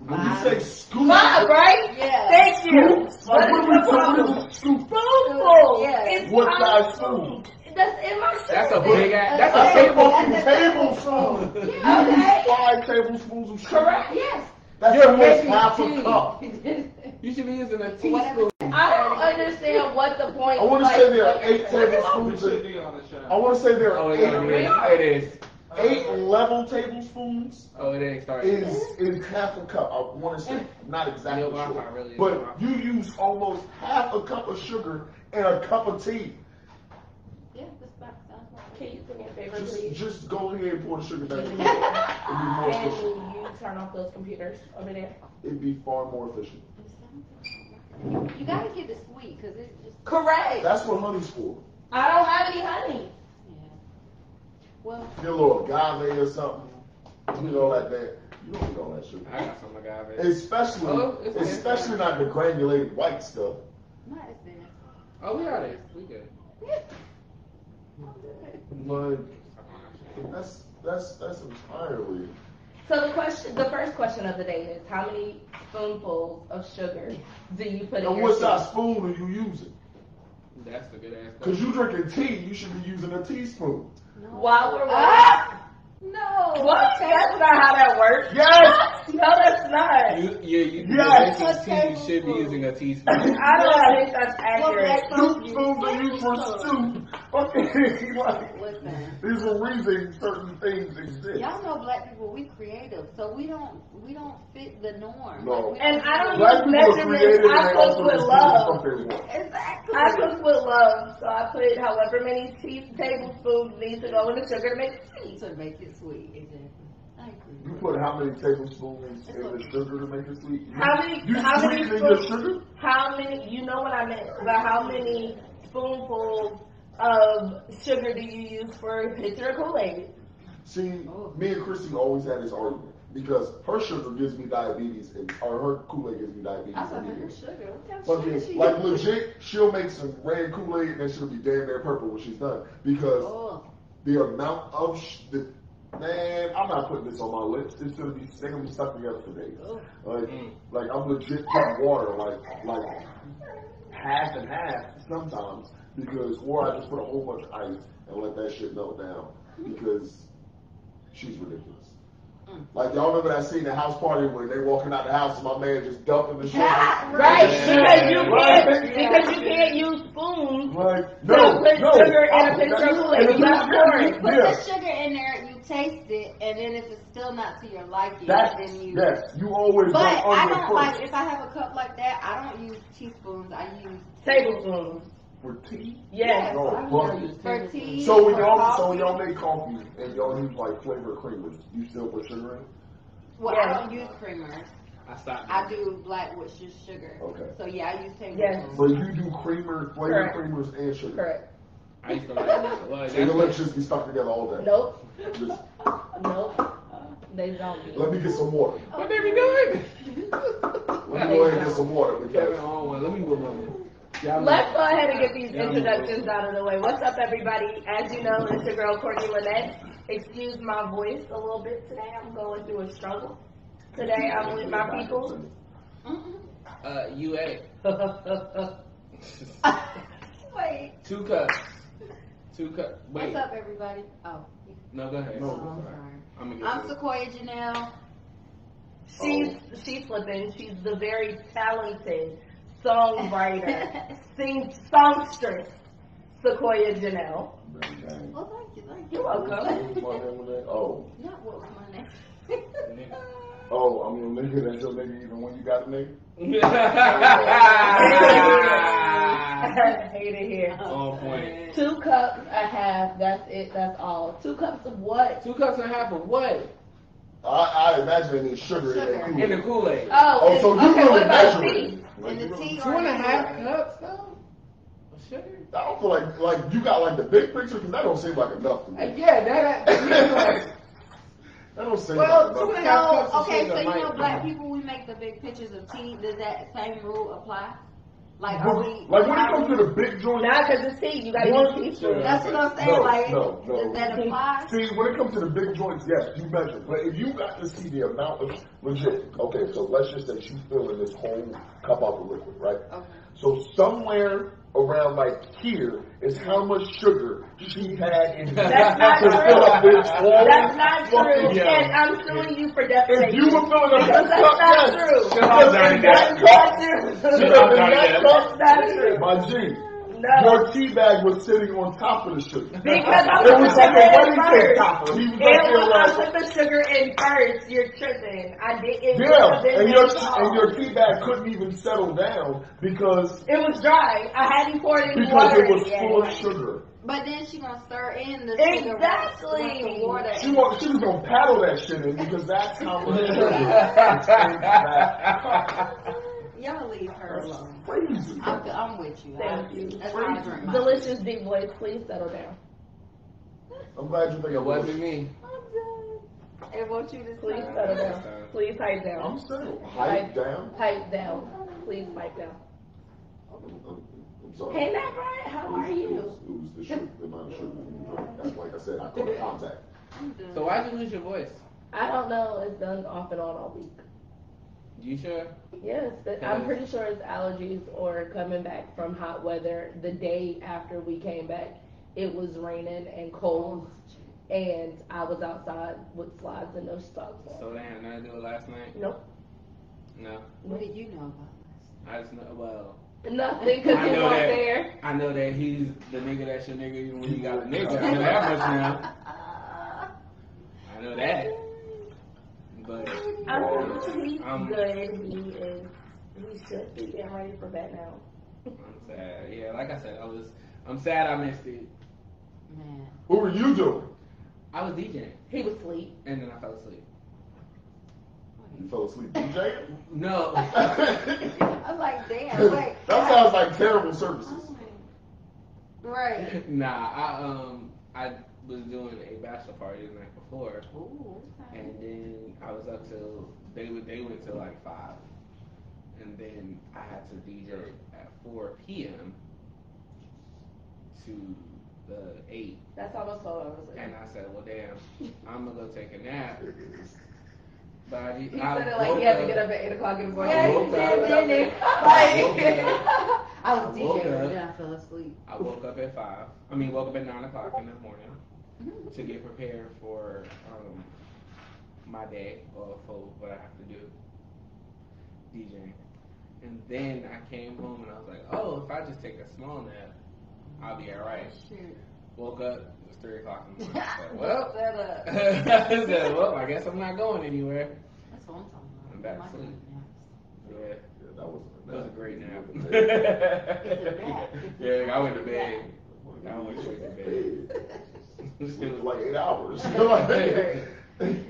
When you say scoop, Five, right? Yeah. Thank you. scoops, What like is what the we talking problem? about? Scoop. Spoonful. Yeah. It's What size spoon? That's in my shirt. That's a big ass. That's a That's a table. fucking That's a tablespoon. tablespoon. You okay. use five tablespoons of sugar. Correct. Yes. That's You're almost making half tea. a cup. You should be using a Whatever. teaspoon. I don't understand what the point. I want to like, say there are oh, eight tablespoons. I want to say there Oh, are it is. eight, It is. Eight level tablespoons. Oh, it is. Sorry. is is half a cup. I want to say not exactly Your sure, really but you use almost half a cup of sugar in a cup of tea. Yeah, this box sounds like- Can you do me a favor, Just please? just go ahead and pour the sugar down. It'd be more Can efficient. you turn off those computers over there? It'd be far more efficient. You gotta get the sweet, cause it's just, Correct. That's what honey's for. I don't have any honey. Yeah. Well, Get a little agave or something. You know like that. You don't need all that sugar. I got some agave. Especially, Oh, especially not the granulated white stuff. not as bad. Oh, we got it. We good. But that's that's that's entirely. So the question, the first question of the day is, how many spoonfuls of sugar do you put in And your what tea? size spoon are you using? That's the good ass. Because you drinking tea, you should be using a teaspoon. No. While we're Ah! No. what? That's not how that works. Yes. No, that's not. You, you, you, Yes. you're making tea, you should be using a teaspoon. I don't think that's accurate. Well, Soup spoons are used for soup. Okay, like, Listen, there's a reason certain things exist. y'all know black people, we creative, so we don't, we don't fit the norm. No. Like, we And I don't Black use people are measurements. I they cook also with just love. what they want. Exactly. I cook with love, so I put however many tea tablespoons need to go in the sugar to make tea. to make it sweet. Exactly. I agree. You put how many tablespoons in the sugar to make it sweet? You- How many- You how many sweeten your spoons? sugar? How many? You know what I meant, but how many spoonfuls of sugar do you use for a pitcher Kool-Aid? See, me and Christy always had this argument because her sugar gives me diabetes, and or her Kool Aid gives me diabetes. I thought her sugar. What kind of But sugar it's like legit, she'll make some red Kool Aid and then she'll be damn near purple when she's done because Oh, the amount of sh- the man, I'm not putting this on my lips. It's gonna be they're gonna be stuck together for days. oh. Like, Mm. like I'm legit putting water like like half and half sometimes because or I just put a whole bunch of ice and let that shit melt down because she's ridiculous. Mm. Like y'all remember that scene at house party when they walking out the house and my man just dumping the sugar. Right, Yeah. because you Right. can't because you can't use spoons. Like to no, put no, sugar in a I- pitcher of that's- Kool-Aid. You gotta pour yeah, it. Put yeah. the sugar in there, you taste it, and then if it's still not to your liking, That's then you. yes. You always But I don't first like if I have a cup like that. I don't use teaspoons. I use Tablespoons. For tea. Yes. No, I for tea. So when y'all so coffee. when y'all make coffee and y'all use like flavored creamers, you still put sugar in? Well, Yeah. I don't use creamers. I stopped. I do black with just sugar. Okay. So yeah, I use tablespoons. Yes. So you do creamer, flavored Correct. creamers, and sugar. Correct. I used to like that. Well, And the that's lips just be stuck together all day. Nope. Just Nope. They don't. be. let me get some water. what they be doing? Let me go ahead and get some water Kevin because on one. Let me move on. Y'all Let's go ahead and get these Yeah, introductions out of the way. What's up, everybody? As you know, it's your girl Courtney Lynette. Excuse my voice a little bit today. I'm going through a struggle. Today, I'm with my people. Mm-mm. Uh, UA. Wait. Two cups. Two cups. Wait. What's up, everybody? Oh, No, go ahead. No. oh I'm sorry. I'm I'm. Sequoia Janelle. She's she's flipping. She's the very talented songwriter, sing songstress, Sequoia Janelle. Oh, thank you, thank you. You're welcome. Oh, Not what was my name. oh, I'm your nigga. That's your nigga even when you got a nigga. Hate it here. Oh, On point. Two cups a half. That's it. That's all. Two cups of what? Two cups and a half of what? I, I imagine it needs sugar, Sugar. in In the Kool-Aid. Kool-Aid. Oh, Oh, so you okay. really What about measure it? Like, And the tea Two and a half cups though? Of sugar? I don't feel like like you got like the big picture because that don't seem like enough to Uh, yeah, that, that That don't seem Well, like two enough. and a half cups So, of okay, so you know black people, we make the big pictures of tea. Does that same rule apply? Like, are we? Like when it comes to the big joints, Not because it's tea. You gotta use teaspoon. That's what I'm saying. No, like, no, no. does that apply? See, when it comes to the big joints, yes, you measure. But if you got to see the amount of legit, okay, so let's just say she's filling this whole cup out of liquid, right? Okay. So somewhere around like here is how much sugar she had in That's not to fill up true. this whole That's not true. Yeah. And I'm suing you for If defamation. you were filling up Because this that's cup, not true. Because That's not That's not true. because in not that true. cup, That's not true. my G, No. your tea bag was sitting on top of the sugar. Because I It put was the like a sugar in wedding cake first. topper. He was It up there was I put the sugar in first. You're tripping. I didn't. yeah, and your salt. and your tea bag couldn't even settle down because It was dry. I hadn't poured any because water it was in yet. full of sugar. But then she gonna stir in the sugar Exactly. the water. She was she was gonna paddle that shit in because that's how much sugar is in that Y'all leave her alone. crazy. I'm, I'm with you. Thank I, you. That's how I drink. mine. Delicious deep voice. Please settle down. I'm glad you think It I'm wasn't me. It wants you to Please start. settle down. Please pipe down. I'm settled. Hype down. Pipe down. Please pipe down. I'm, I'm, I'm sorry. Hey, Matt Bryant, how are It you? was, it was the sugar, the amount of sugar you drank. That's like I said, I caught contact. I'm. So why'd you lose your voice? I don't know. It's done off and on all week. You sure? Yes, but I'm pretty sure it's allergies or coming back from hot weather. The day after we came back, it was raining and cold, and I was outside with slides and no socks on. So they had nothing to do with last night? Nope, No. What did you know about last? I just know, well, nothing because I you know weren't there. I know that he's the nigga that's your nigga even when he got a nigga. I know that much now. I know that. But I'm he's Um, good. He is. He should be getting ready for bed now. I'm sad. Yeah, like I said, I was. I'm sad I missed it. Man. What were you doing? I was DJing He was asleep. and then I fell asleep. You fell asleep DJing? No. I'm like, damn, wait. sounds like terrible services. Right. nah. I um I was doing a bachelor party the night before, Ooh, okay. and then I was up till they would they went till like five, and then I had to DJ at four p.m. to the eight, That's almost twelve hours later. and I said, well, damn, I'm gonna go take a nap. But I, He I said it like he had to get up at eight o'clock in the morning. Yeah, he He did, didn't up he? there. I Like. I was I DJing and I fell asleep. I woke up at five. I mean, woke up at nine o'clock in the morning to get prepared for um, my day or for what I have to do, DJing. And then I came home and I was like, oh, if I just take a small nap, I'll be alright. Shoot. Woke up, it was three o'clock in the morning. I said, well, Set up. I said, well, I guess I'm not going anywhere. That's what I'm talking about. I'm back My asleep. goodness. Yeah. Yeah, that was That was a great nap. Nap. yeah, I went to bed. I went straight to bed. It was like eight hours.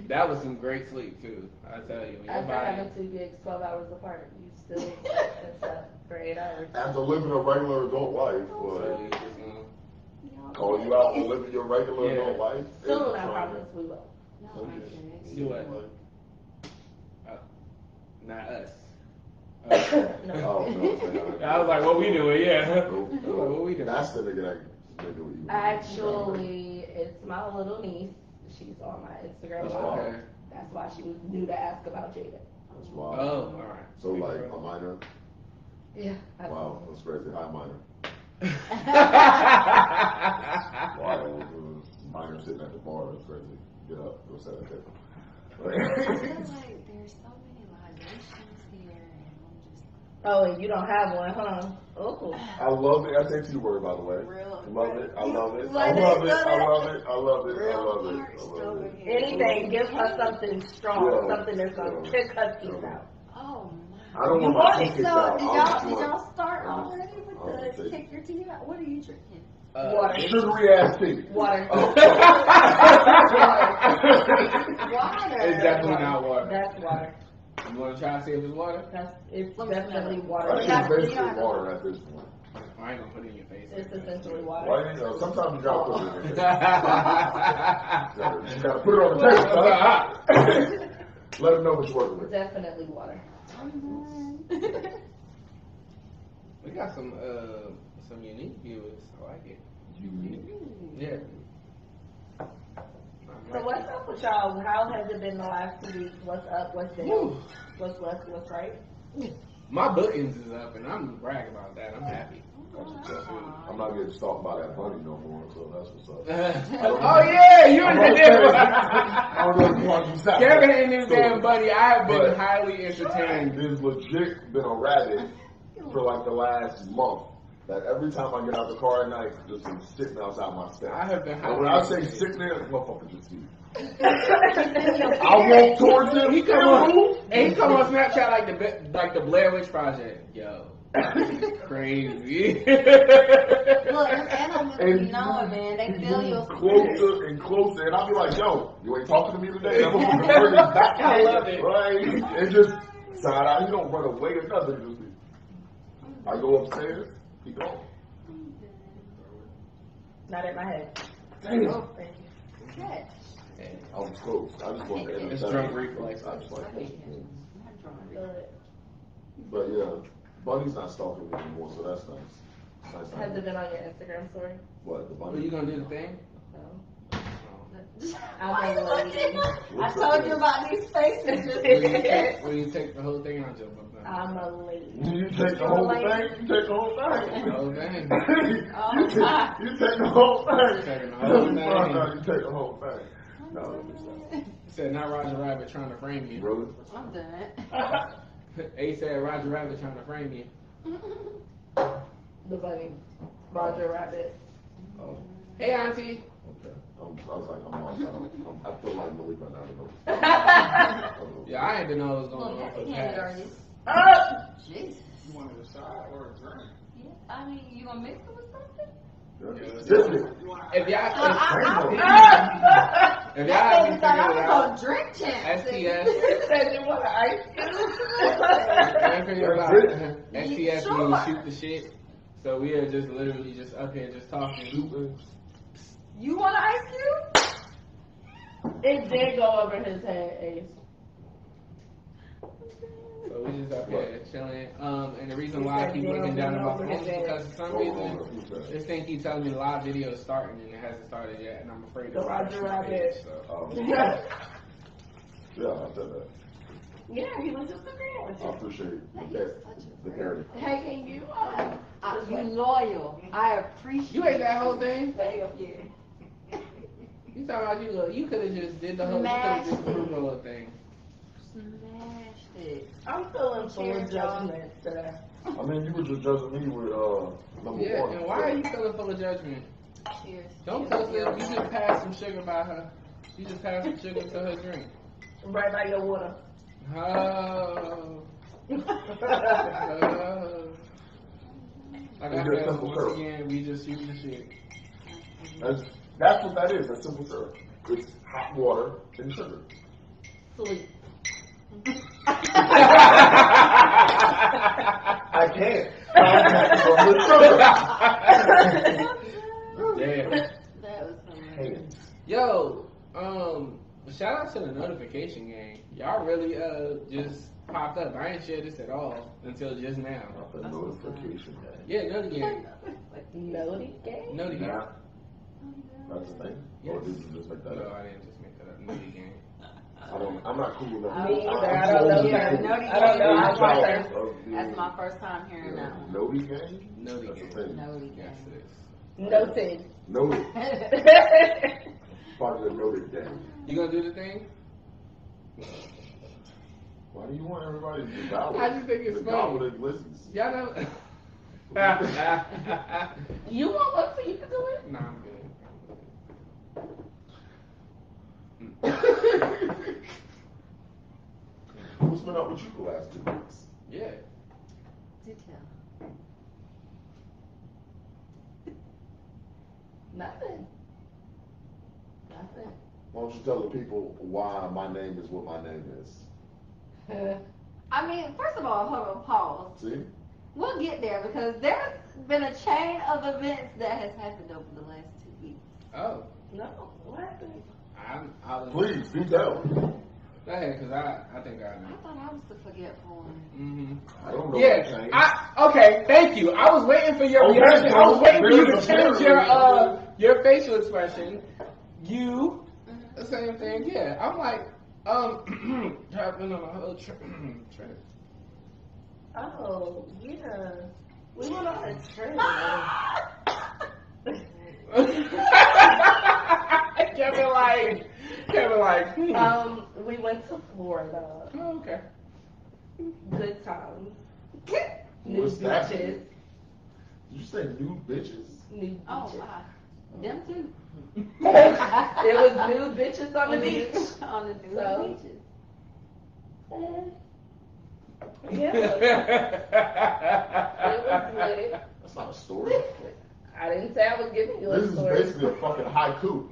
That was some great sleep too. I tell you, After body. having two gigs twelve hours apart, you still it's up for eight hours. After living a regular adult life, So but you just, call you out for living your regular Yeah. adult life. Soon, and I promise we will. Uh, uh, no, oh, Okay. okay. Do what? to- not us. No. Oh, no, I was like, what we doing? Yeah. I was Nope. like, what we doing? That's the nigga that nigga with you. Actually, it's my little niece. She's on my Instagram. That's bio. Okay. That's why she was new to ask about Jada. That's wild. Oh, all right. So like a minor. Yeah. Wow, that's crazy. Hi, minor. wow. Wild. Minor sitting at the bar. That's crazy. Get up. Go set a I feel table. like there's so many libations Oh, and you don't have one, huh? Oh. I love the SAT word, by the way. real. Love it. I love it. I love it, it. I love love it. I love it. I love it. I love over it. here. Anything, give her something strong, Yeah. something that's gonna kick her teeth out. Oh I don't You want my it, teeth kicked So out. did y'all did y'all start I'll- already I'll with take- the kick your teeth out? What are you drinking? Uh, Water. Sugary ass tea. Water. Oh. Water. It's definitely not water. That's water. You want to try to see if it's water? That's it's Let me definitely smell it. water. That It's shit's not- basically water at this point. I ain't gonna put it in your face. It's essentially water. Why you know, sometimes you gotta put it in there. yeah, You gotta- put it on the table. son. Let them know what you're working with. Definitely water. We got some uh some unique viewers. I like it. Unique. Yeah. So what's up with y'all? How has it been the last two weeks? What's up? What's down? What's what's what's right? My bookings is up, and I'm brag about that. I'm happy. That's what's up. I'm not getting stalked by that bunny no more, so that's what's up. oh yeah, you in the I don't know if you want to stop. Kevin and this damn bunny, I have been but- highly entertained. There's legit been a rabbit for like the last month. That every time I get out of the car at night, just been sitting outside my I have been And when I say entertained. sitting there, motherfucker just see. I walk towards him. He come on, and he come on Snapchat like the like the Blair Witch Project. Yo, crazy. Look, animals be And knowing, man. They feel you. your spirit. closer and closer, and I'll be like, "Yo, you ain't talking to me today." That motherfucker turn his back, I love it. right? And just side out. He don't run away or nothing. Just be. I go upstairs. He gone. Not in my head. Damn. Oh, thank you. Catch. I was close. I just wanted to It's drunk reflex. I just like, Not drunk. But yeah, Bunny's not stalking me anymore, so that's nice. Nice. Has it been on your Instagram story? What the Are you gonna do the thing? No. Why I'm you a looking? I told up, you about these faces. Will you take, will you take the whole thing? I'll jump up there. I'm a lady. You take the whole thing. You take the whole thing. The whole thing. Oh, you, take, you take the whole thing. Taking the whole thing. No, you take the whole thing. No, let me stop. Said not Roger Rabbit trying to frame you. Really? I'm done. A said Roger Rabbit trying to frame you. The bunny. Roger Rabbit. Oh, Hey auntie. Okay. Um, I was like, I'm lost. I, don't, I'm, feel like Malik right now. I don't know. Yeah, I didn't know what was Well, going on for happy the handed are past. you? Ah! Jesus. You wanted a shot or a drink? Yeah. I mean, you gonna mix it with something? Yeah. You want If y'all, Uh, I, I, if, if y'all that haven't baby thought I figured it out, gonna drink champ. STS. Said you want ice Haven't it out. STS Sure. means shoot the shit. So we are just literally just up here just talking. Shooting. You want an ice cube? It did go over his head, Ace. So we just up here chilling. Um, and the reason why I keep looking down at my phone is because for some reason this thing keeps telling me the live video is starting and it hasn't started yet, and I'm afraid The to watch Roger my Rabbit. So. Um, Yeah. yeah, I said that. Yeah, he was just agreeing with I appreciate That the, is such the parody. Hey, can you, uh, Uh, you loyal. I appreciate You ate that whole thing? Yeah. You talking about you? Look, you could have just did the whole. You could have Smashed just it. proved the whole thing. Smashed it. I'm feeling full of judgment today. I mean, you were just judging me with uh number Yeah, one. and why are you feeling full of judgment? Cheers. Don't Cheers, post it. y'all. Just passed some sugar by her. You just passed some sugar to her drink. Right by your water. Oh. oh. Like I It's just said, simple once syrup. again, we just shoot the shit. That's, that's what that is. That's simple syrup. It's hot water and sugar. Sweet. I can't. from the sugar. Damn. That was hilarious. Hands. Yo, um, shout out to the notification gang. Y'all really uh just popped up. I ain't shared this at all until just now. Not the notification. Yeah, Noti gang. Noti gang? Noti gang. Yeah, that's the thing. Or did you just make that No, up? I didn't just make that up. Noti gang. I don't. I'm not cool enough. Me I'm either. I don't know old Yeah, be I don't know. gang. I Child watch that. of the- That's my first time hearing yeah, that one. Noti gang. Noti That's the gang. Noti Yes, it is. Noted. Noti. Part of the noted gang. You gonna do the thing? Why do you want everybody to devour? How'd you think it's the funny? that listens? Y'all know. You want one so you can do it? nah, I'm good. Hmm. Who's been up with you the last two weeks? Yeah. Do tell. Nothing. Nothing. Why don't you tell the people why my name is what my name is? I mean, first of all, hold on, pause. See? We'll get there because there's been a chain of events that has happened over the last two weeks. Oh, no. What happened? I'm. I was, Please do tell. Go ahead, because I, I think I know. I thought I was the forgetful one. Mm-hmm. I don't know. Yeah, what. I, okay, thank you. I was waiting for your Okay, reaction. I was waiting for you to change your uh your facial expression. You, the same thing. Yeah, I'm like, um, traveling on a whole trip. trip. Oh, yeah. We went on a trip. Kevin like, Kevin like, hmm. um, we went to Florida. oh, okay. Good times. New What's that? beaches. Did you say new bitches? New Oh, beaches. wow. Them too. it was new bitches on the beach. on the new So? beaches. Yeah, it was lit. That's not a story. I didn't say I was giving you a story. This is story. basically a fucking haiku.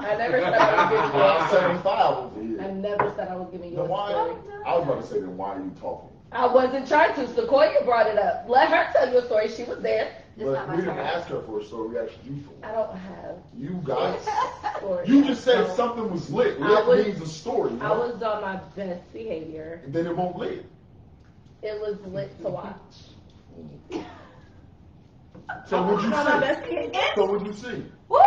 I never said I was giving you a Round story. 75 over here. I never said I was giving you Then a why? story. I was about to say, then why are you talking? I wasn't trying to. Sequoia brought it up. Let her tell you a story. She was there. It's But not my we didn't turn. ask her for a story. We asked you for I one. don't have You guys. a. You just said So, something was lit. I Lit was- means a story. You I know? was on my best behavior. And then it won't lit. It was lit to watch. So what'd you see? So what'd you see? Woo!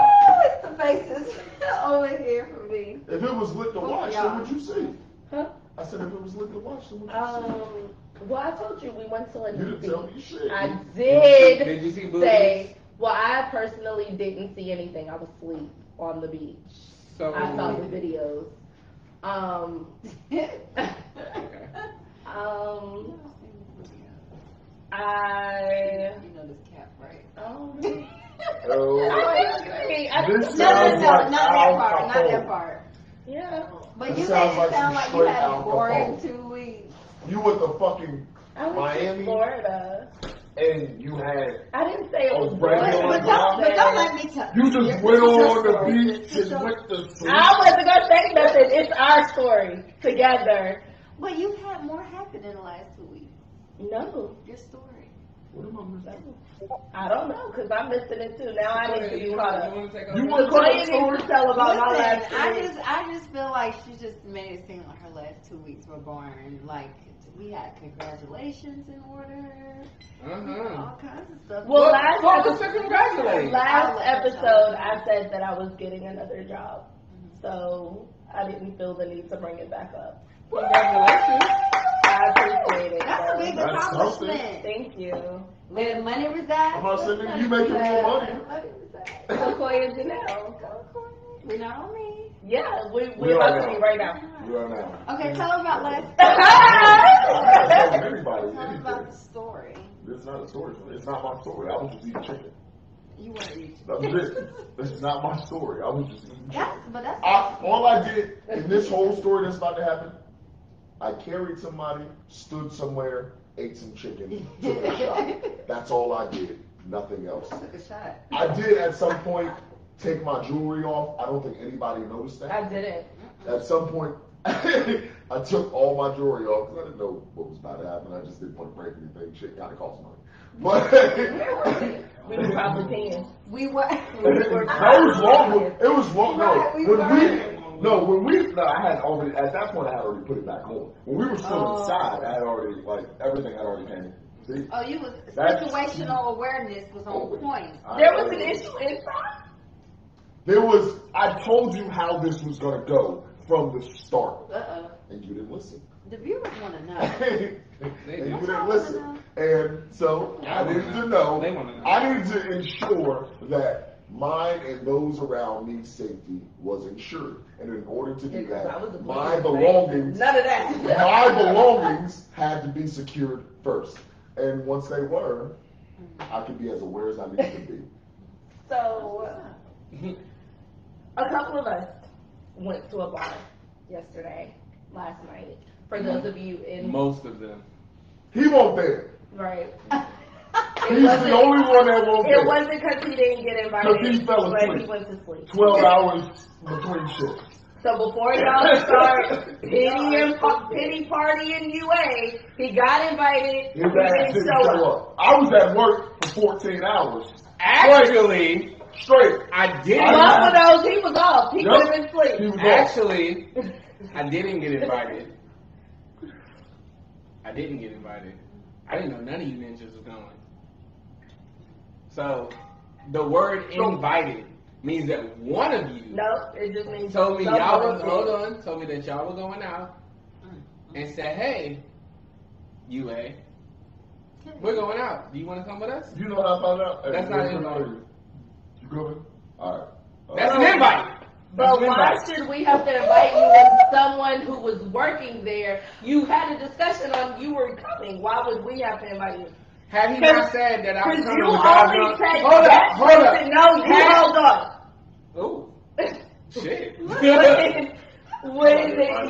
It's the faces over here for me. If it was lit to Oh, watch, then what'd you see? Huh? I said if it was lit to watch, then what'd you Um. Well, I told you we went to a see? You new didn't tell me shit. I Did did you see boobies? say. Well, I personally didn't see anything. I was asleep on the beach. So I saw the videos. Um. Okay. um. I. You know this cap, right? Oh. Really? Oh. I This think No, no, sounds no, like not that part, not that part. Yeah. But This you sounds made like sound some like you straight had Al a boring Capone. two weeks. You went to fucking I went Miami? to Florida. and you had I didn't say it Oh, was right, boring. no, But don't, but don't let me tell you just went is your on the beach and went to sleep. I wasn't gonna say nothing. It's our story together. But you've had more happen in the last two weeks. No, Your story. What am I missing? I don't know because I'm missing it too. Now I need to be you caught up. you wanna take You over? wanna Sequoia tell needs the story? to tell about my Listen, last I two just, I just feel like she just made it seem like her last two weeks were boring. Like we had congratulations in order, Uh-huh. all kinds of stuff. Well, What- last what was episode- to congratulate? Last I'll let her episode. I said that I was getting another job, so I didn't feel the need to bring it back up. Congratulations. I appreciate it. That's a big That's accomplishment. Thank you. Where money resides. I'm not saying you making more money. Money resides. Sequoia Janelle. We're not on me. Yeah, we, We we're are about to now. be right now. You are now. Okay, tell them about last. I'm not telling anybody Tell them about anything. the story. This is not a story. It's not my story. I was just eating chicken. You want to reach. That was it. This is not my story. I was just eating chicken. That's, but that's. I, all I did in this whole story that's about to happen, I carried somebody, stood somewhere, ate some chicken, took a shot. That's all I did. Nothing else. took a shot. I did at some point take my jewelry off. I don't think anybody noticed that. I didn't. At some point, I took all my jewelry off because I didn't know what was about to happen. I just didn't want to break anything. Shit kind of cost money. But We were probably paying. We were. We were that was long. It was long. No, Right, we when were. we no when we no, I had already at that point I had already put it back on. When we were still Oh. inside, I had already like everything had already came. See, Oh, you was That's- situational awareness was on point. I- There was an issue inside. There was. I told you how this was gonna go from the start, Uh oh. and you didn't listen. The viewers want to know. and They you didn't listen. And so I needed to know. They wanna know. I needed to ensure that mine and those around me safety was insured. And in order to do Because I was a that, my belongings, None of that. my belongings had to be secured first. And once they were, I could be as aware as I needed to be. So, uh, a couple of us went to a bar yesterday, last night. For those of you in Most of them. He won't there. right, He's the only one that won't it there. wasn't because he didn't get invited, 'Cause he fell but he asleep. went to sleep. Twelve hours between shifts. So before y'all start pity and pity party in UA, he got invited. He His ass didn't didn't show show up. up. I was at work for 14 hours. Actually, Straight. I did. I- Both of those, he was off. He Yep. couldn't He sleep. was off. Actually, I didn't get invited. I didn't get invited. I didn't know none of you ninjas was going. So, the word invited means that one of you No, it just means told me y'all someone was hold on, told me that y'all were going out, and said, "Hey, UA, we're going out. Do you want to come with us?" You know how I found out? That's Hey, not you an invite. You coming? All right. All That's right. an invite. That's But an why invite. should we have to invite you when someone who was working there, you had a discussion on you were coming? Why would we have to invite you? Had he not said that I was Because coming you with God's love- said hold up, hold up. No, you Had- hold on. Oh, shit. when, when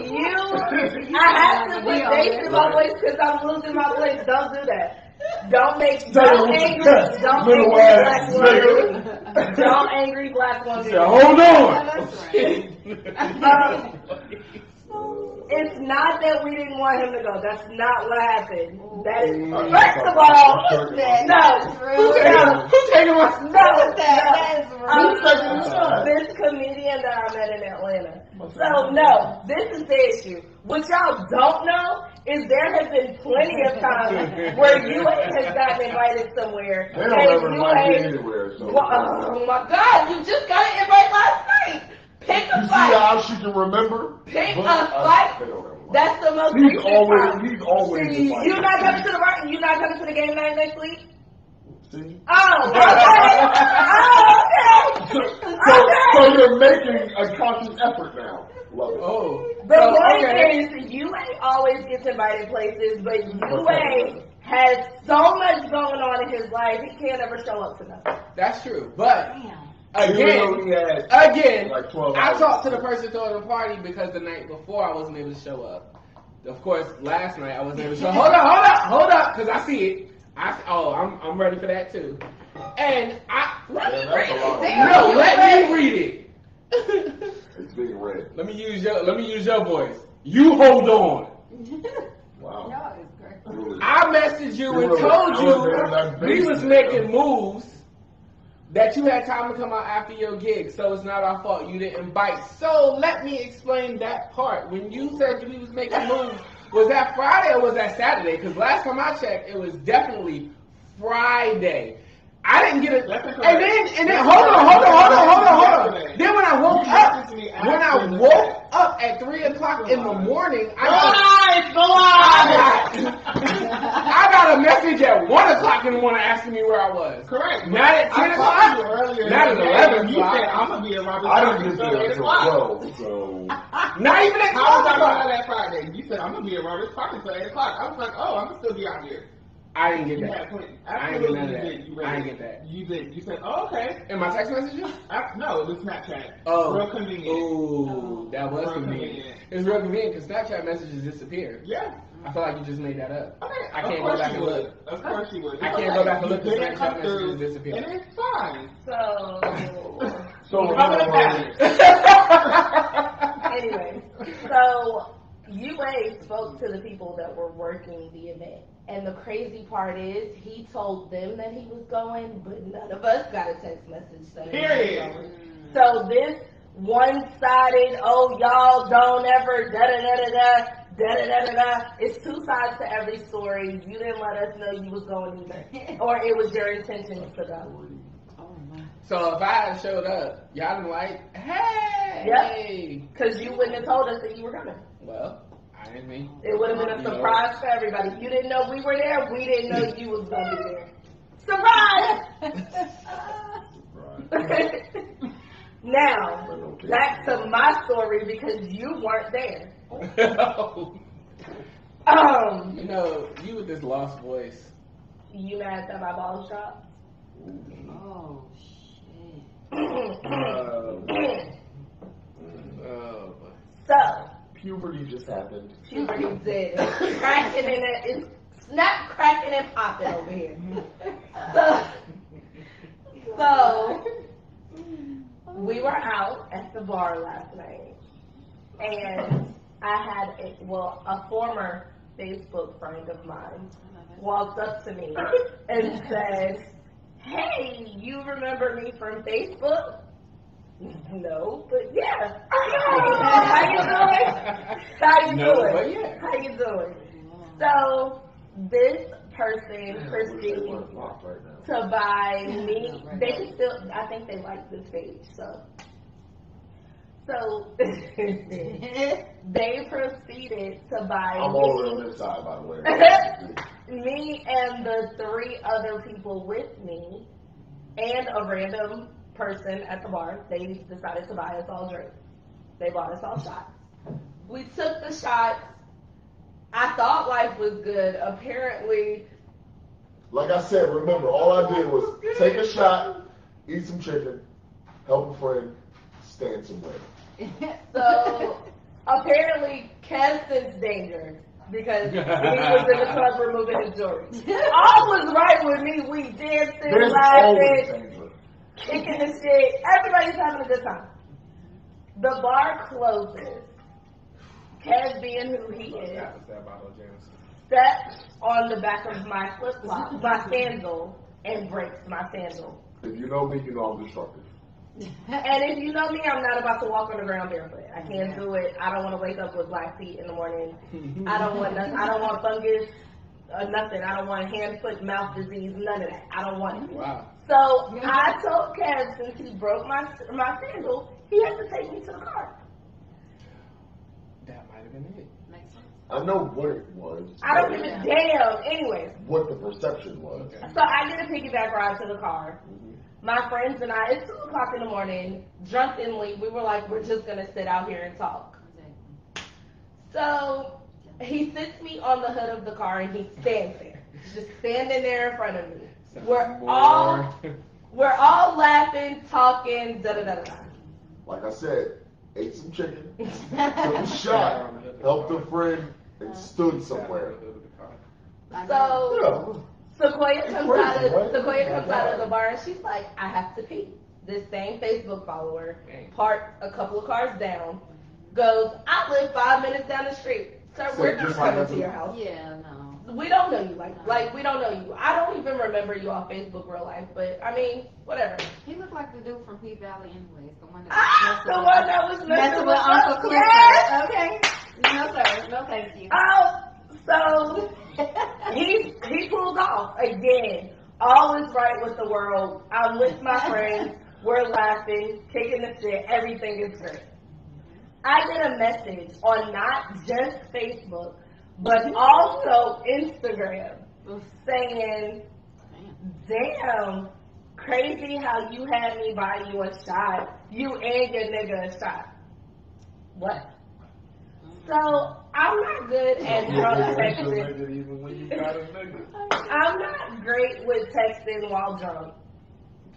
you, I have to put bass in my voice because I'm losing my voice. Don't do that. Don't make, don't angry, don't angry black woman. Don't angry black woman. Hold on. Um, It's not that we didn't want him to go. That's not what happened. That is, Mm. first of all, Who no, Who taking, who taking my? no, That is I'm Who's taking the shot? this comedian that I met in Atlanta. So no, this is the issue. What y'all don't know is there have been plenty of times where you has gotten invited somewhere. They don't ever invite me anywhere. So. Well, oh my God! You just got an invite last night. Pick you a see fight. how she can remember? Pick But a I- fight. they don't ever invite That's the most. He's recent always time. he's always See, invited. you not coming to the bar- you not coming to the game night next week? See? Oh, okay. oh, okay. So, so you're making a conscious effort now. Love it. Oh, The oh, so, point okay. is, UA always gets invited places, but UA has so much going on in his life, he can't ever show up to nothing. That's true, but Damn. Even though again, again, like I talked to the person throwing the party because the night before I wasn't able to show up. Of course, last night I wasn't able to show. Up. Hold up, hold up, hold up, because I see it. I oh, I'm I'm ready for that too. And I let Yeah, me read it. No, let me read it. It's being read. let me use your let me use your voice. You hold on. Wow. Y'all great. I messaged you and Really? told I was there in that you we was making moves that you had time to come out after your gig, so it's not our fault you didn't bite. So let me explain that part. When you said we was making moves, was that Friday or was that Saturday? Because last time I checked, it was definitely Friday. I didn't get it. And then, and then, hold on, hold on, hold on, hold on, hold on. Then when I woke up, when I woke up at three o'clock in the morning, I Lies, the lies. I got a message at one o'clock in the morning asking me where I was. Correct. Not at 10 o'clock. earlier. Not at day, 11 and You said I'm gonna be at Robert I Park didn't get until there 8 until 12, so. Not even at How was 12 I o'clock. about that Friday? You said I'm gonna be at Robert's Park until 8 o'clock. I was like, oh, I'm gonna still be out here. I didn't get You that. had plenty. I ain't get Absolutely, none of you that. did. You I ain't read get that. You did. You said, oh, okay. In my text messages? I, no, it was Snapchat. Oh. Real convenient. Ooh, that was Real convenient. convenient. It's real convenient because Snapchat messages disappear. Yeah. I feel like you just made that up. Okay. I can't go back and look. Of course you would. I can't okay. go back and You look 'cause didn't Snapchat come messages through, disappear. And it's fine. So, So, How about that? anyway, so UA spoke to the people that were working the event. And the crazy part is, he told them that he was going, but none of us got a text message saying he Period. So this one-sided, oh y'all don't ever da da da da da da da da da da. It's two sides to every story. You didn't let us know you was going either, or it was your intention to go. Oh my. So if I had showed up, y'all been like, hey. Because you wouldn't have told us that you were coming. Well, I didn't mean. It would have been a You know. surprise for everybody. You didn't know we were there. We didn't know you was gonna be there. Surprise! now, back to my story because you weren't there. Um, you know, you with this lost voice. you mad that my balls dropped? Oh shit. Oh, so, puberty just happened. puberty did. Cracking and it, it's not cracking and popping over here. So, so we were out at the bar last night, and I had a, well a former Facebook friend of mine walked up to me and said, "Hey, you remember me from Facebook?" No, but yeah. How you doing? How you No, doing? yeah. How you doing? So this person Man, I wish they proceeded right to buy me. They can still. I think they like this page. So. So they proceeded to buy I'm all the way on this side, by the way. me and the three other people with me, and a random person at the bar. They decided to buy us all drinks. They bought us all shots. We took the shots. I thought life was good. Apparently, Like I said, remember, all I did was oh, take a shot, eat some chicken, help a friend, stand somewhere. So apparently, Kev sensed danger because he was in the club removing his jewelry. All was right with me. We dancing, There's always laughing, danger. Kicking the shit. Everybody's having a good time. The bar closes. Kev, being who he is, That that bottle of Jameson. steps on the back of my flip flop, my sandal, and breaks my sandal. If you know me, you know I'm destructive. And if you know me, I'm not about to walk on the ground barefoot. I can't do it. I don't want to wake up with black feet in the morning. I don't want nothing. I don't want fungus, uh, nothing. I don't want hand, foot, mouth disease, none of that. I don't want it. Wow. So I told Kev since he broke my my sandal, he had to take me to the car. That might have been it. Makes sense. I know what it was. I don't give a damn. Anyways, What the perception was. Okay. so I get a piggyback ride to the car. Mm-hmm. My friends and I, it's two o'clock in the morning, drunkenly, we were like, we're just gonna sit out here and talk. So he sits me on the hood of the car and he stands there, just standing there in front of me. Sounds We're more- all we're all laughing, talking, da da da da. Like I said, ate some chicken, took a shot, helped a friend, and uh-huh. stood somewhere. So Yeah. Sequoia comes crazy, out of right? Sequoia comes out of the bar and she's like, I have to pee. This same Facebook follower parked a couple of cars down, goes, I live five minutes down the street. Sir, So we're just just coming to your house. Yeah, no. We don't know you like like we don't know you. I don't even remember you on Facebook real life, but I mean, whatever. He looked like the dude from P Valley, anyways. The one that Ah, the one that was messing with. Uncle Clifford. Yes. Okay. No, sir. No, thank you. Oh, so he he pulled off again. All is right with the world. I'm with my friends. We're laughing, kicking the shit. Everything is great. I get a message on not just Facebook, but also Instagram saying, "Damn, crazy how you had me buy you a shot. You and your nigga a shot. What? So I'm not good at drunk texting. even when you got a nigga. I'm not great with texting while drunk.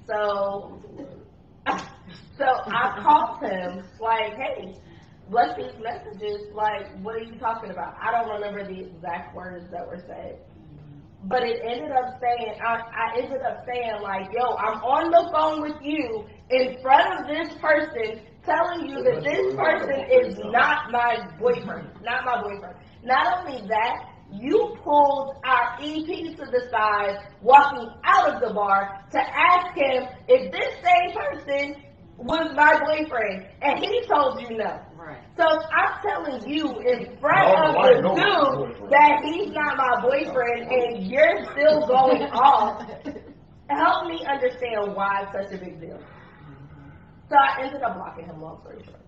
So, so I called him like, hey, what's these messages? Like, what are you talking about? I don't remember the exact words that were said. But it ended up saying, I, I ended up saying like, yo, I'm on the phone with you in front of this person telling you that this person is not my boyfriend, not my boyfriend. Not only that, you pulled our EP to the side, walking out of the bar to ask him if this same person was my boyfriend, and he told you no. Right. So I'm telling you in front Oh, of the know dude that he's not my boyfriend, and you're still going off. Help me understand why it's such a big deal. So I ended up blocking him. Long story short.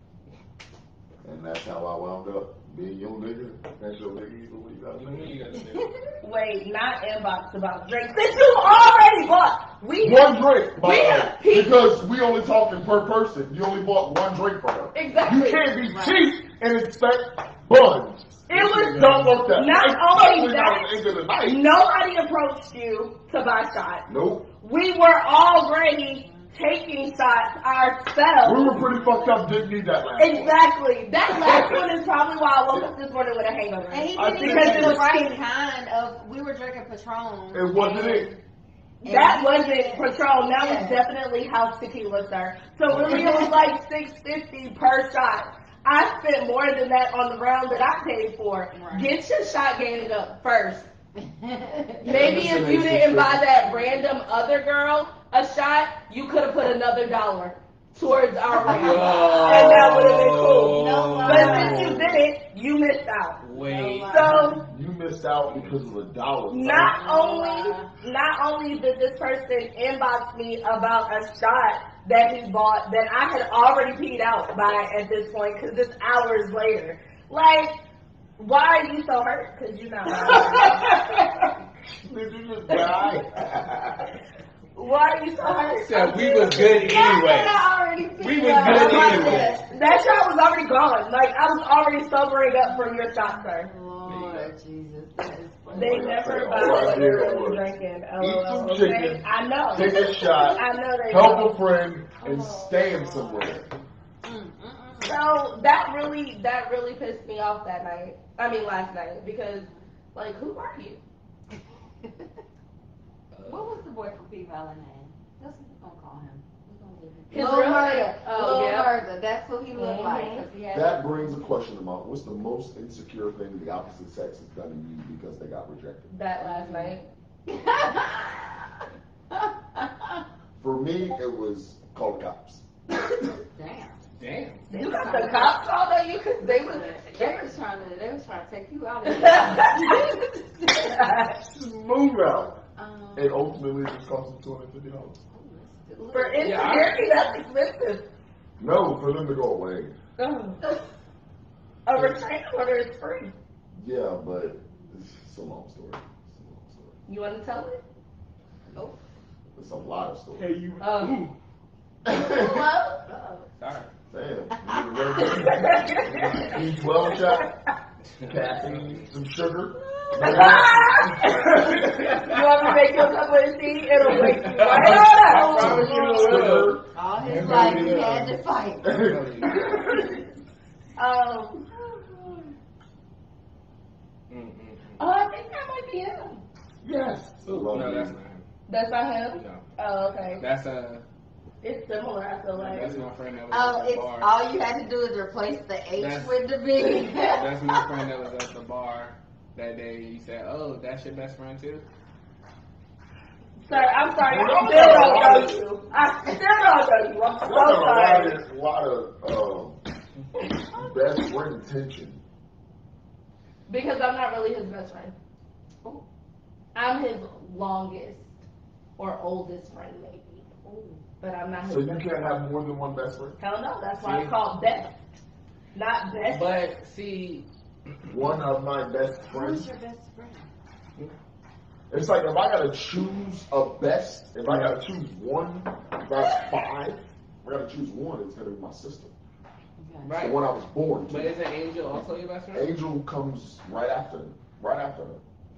And that's how I wound up being your nigga. That's your nigga even when you got a What do you mean nigga. gotta do? Wait, not inbox about drinks that you already bought. We One drink, by We have because we only talking per person. You only bought one drink for her. Exactly. You can't be cheap and expect buns. It was Don't work that. Not Especially only that- at the end of the night. nobody approached you to buy shots. Nope. We were already taking shots ourselves. We were pretty fucked up. Didn't need that last one. Exactly. That last one is probably why I woke up this morning with a hangover. And he I didn't think even it get the was right kind of. We were drinking Patron. It wasn't it. That wasn't Patron. That was Yeah. definitely house tequila, sir. So really, it was like six fifty per shot. I spent more than that on the round that I paid for. Right. Get your shot game up first. Maybe Maybe if you didn't buy that random other girl a shot, you could have put another dollar towards our round. Yo. And that would have been cool. No lie. But since you did it, you missed out. Wait. So You missed out because of a dollar. not only not only did this person inbox me about a shot that he bought that I had already peed out by at this point because it's hours later. Like, why are you so hurt? Because you're not. Did you just die? why are you so hurt? Said we was good anyway. We was good anyway. That shot was already gone. Like I was already sobering up from your shot, sir. Lord Jesus, that is funny. They never all buy I what did you're really was drinking. eat LOL. some Okay, chicken, I know. Take a shot, I know they help know. a friend, and stand somewhere. Mm, mm, mm. So that really, that really pissed me off that night. I mean, last night because, like, who are you? What was the boy from P Valley name? That's what we're gonna call him. We're gonna leave him. His Lil real Murder. name? Oh, Lil yeah. Murder. That's what he looked like. 'cause he had That brings a question to mind. What's the most insecure thing the opposite sex has done to you because they got rejected? That last night. For me, it was call the cops. Damn. Damn. You got the cops called on you because they was. They was trying to. They was trying to take you out. Of Just move out. Um, And ultimately, it just cost them two hundred fifty dollars. For Yeah, I- insecurity, that's expensive. No, for them to go away. A return order is free. Yeah, but it's a long story. It's a long story. You want to tell it? It's a lot of stories. Hey, you. Um, Ooh. Hello? Sorry. Damn. You need a regular- 12 shot, caffeine, some sugar. You want me to make you a cup of tea? It'll wake you right I up. promise you will. All his life he had to fight. Um, oh, I think that might be him. Yes. No, that's not him. That's not him? No. Oh, okay. That's uh, It's similar, I feel like. that's my friend that was Oh, at the it's bar. all you had to do is replace the H That's- with the B. That's my friend that was at the bar that day. He said, "Oh, that's your best friend too." Sir, I'm sorry. I still don't know you. I still don't know you. I'm so What a lot of, lot of um, best friend tension. Because I'm not really his best friend. I'm his longest or oldest friend, maybe. But I'm not his So you best can't friend. have more than one best friend? Hell no, that's why See? it's called best. Not best. But see, One of my best friends. Who's friends. your best friend? It's like if I gotta choose a best, if I gotta choose one, that's five. I gotta choose one, it's gonna be my sister. Okay. The right? one I was born But to. isn't Angel also your best friend? Angel comes right after, right after her.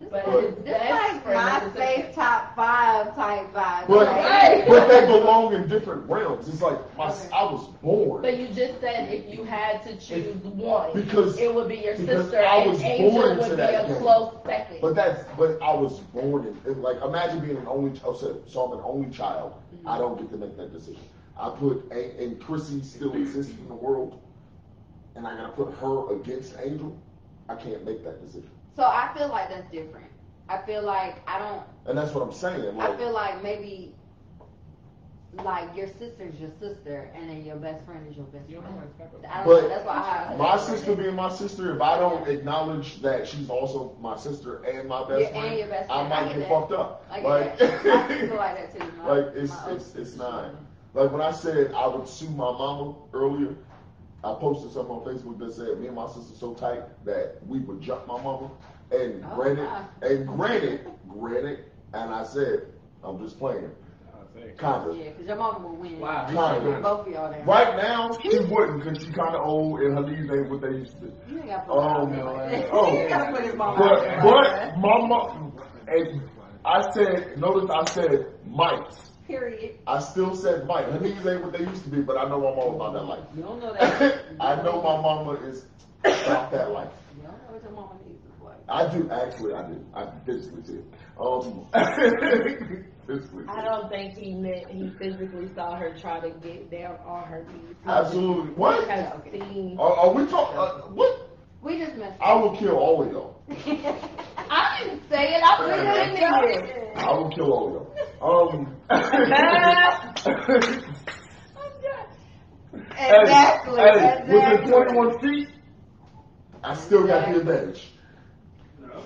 But But- his This like friend is his MySpace sister. top five type vibe. But, Like- but they belong in different realms. It's like my, Okay. I was born But you just said if you had to choose one, because it would be your because sister, I and was Angel born would to be a game. close second. But that's but I was born in, in like imagine being an only oh, so, so I'm an only child. I mm-hmm. don't get to make that decision. I put a, and Chrissy still exists in the world, and I gotta put her against Angel. I can't make that decision, So I feel like that's different. I feel like I don't. and that's what I'm saying. I feel like maybe like your sister's your sister, and then your best friend is your best You friend. know what I don't But know. That's why I. my sister being my sister, if I don't acknowledge that she's also my sister and my best Yeah, friend, and your best I friend. might get get fucked up. I Like. I feel like that too. My- like it's it's other it's not. Like when I said I would sue my mama earlier, I posted something on Facebook that said me and my sister so tight that we would jump my mama. And Oh, granted, my. and granted, granted, and I said I'm just playing, kind of. Yeah, because your mama will win. Wow. Kinda. both of y'all there. Right now, she wouldn't because she's kind of old and her knees ain't what they used to be. You ain't got to put Oh, him no, out uh, there. oh. You got to put his mama But out there. but my mom, and I said, notice I said Mike's. Period. I still said Mike. Her knees ain't what they used to be, but I know I'm all about that life. You don't know that. I know my mama is about that life. You don't know what your mama needs is like. I do actually. I do. I physically do. Um, physically. I don't think he meant he physically saw her try to get down on her knees. Absolutely. What? Has seen. Are, are we talking? Uh, what? We just messed I will kill all of y'all. I didn't say it. I'm listening to you. I will kill all of y'all. Um. Exactly. Hey, exactly. within 21 feet, I still got the advantage.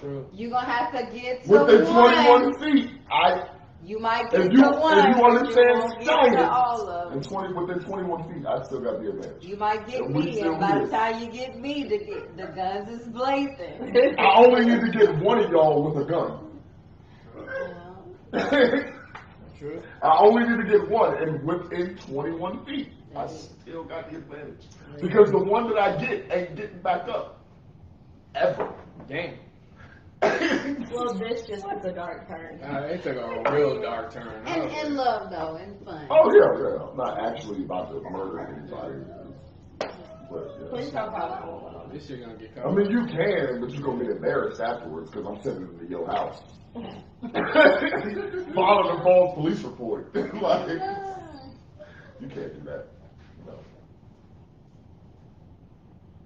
True. You gonna have to get to Within one. 21 feet, I You might get if you to one. if you understand won't all of science, in 20 within 21 feet, I still got the advantage. You might get And me, and by the time you get me, the, the guns is blazing. I only need to get one of y'all with a gun. True. I only need to get one, and within 21 feet, I still got the advantage. Because the one that I get ain't getting back up. Ever. Damn. Well, this just took a dark turn. Uh, it took a real dark turn. And, was like, and love though, and fun. Oh, yeah, yeah. I'm not actually about to murder anybody. But, yeah. Please talk about that one. this shit gonna get I mean, you can, but you're going to be embarrassed afterwards because I'm sending it to your house. Following a false police report. like, you can't do that. No.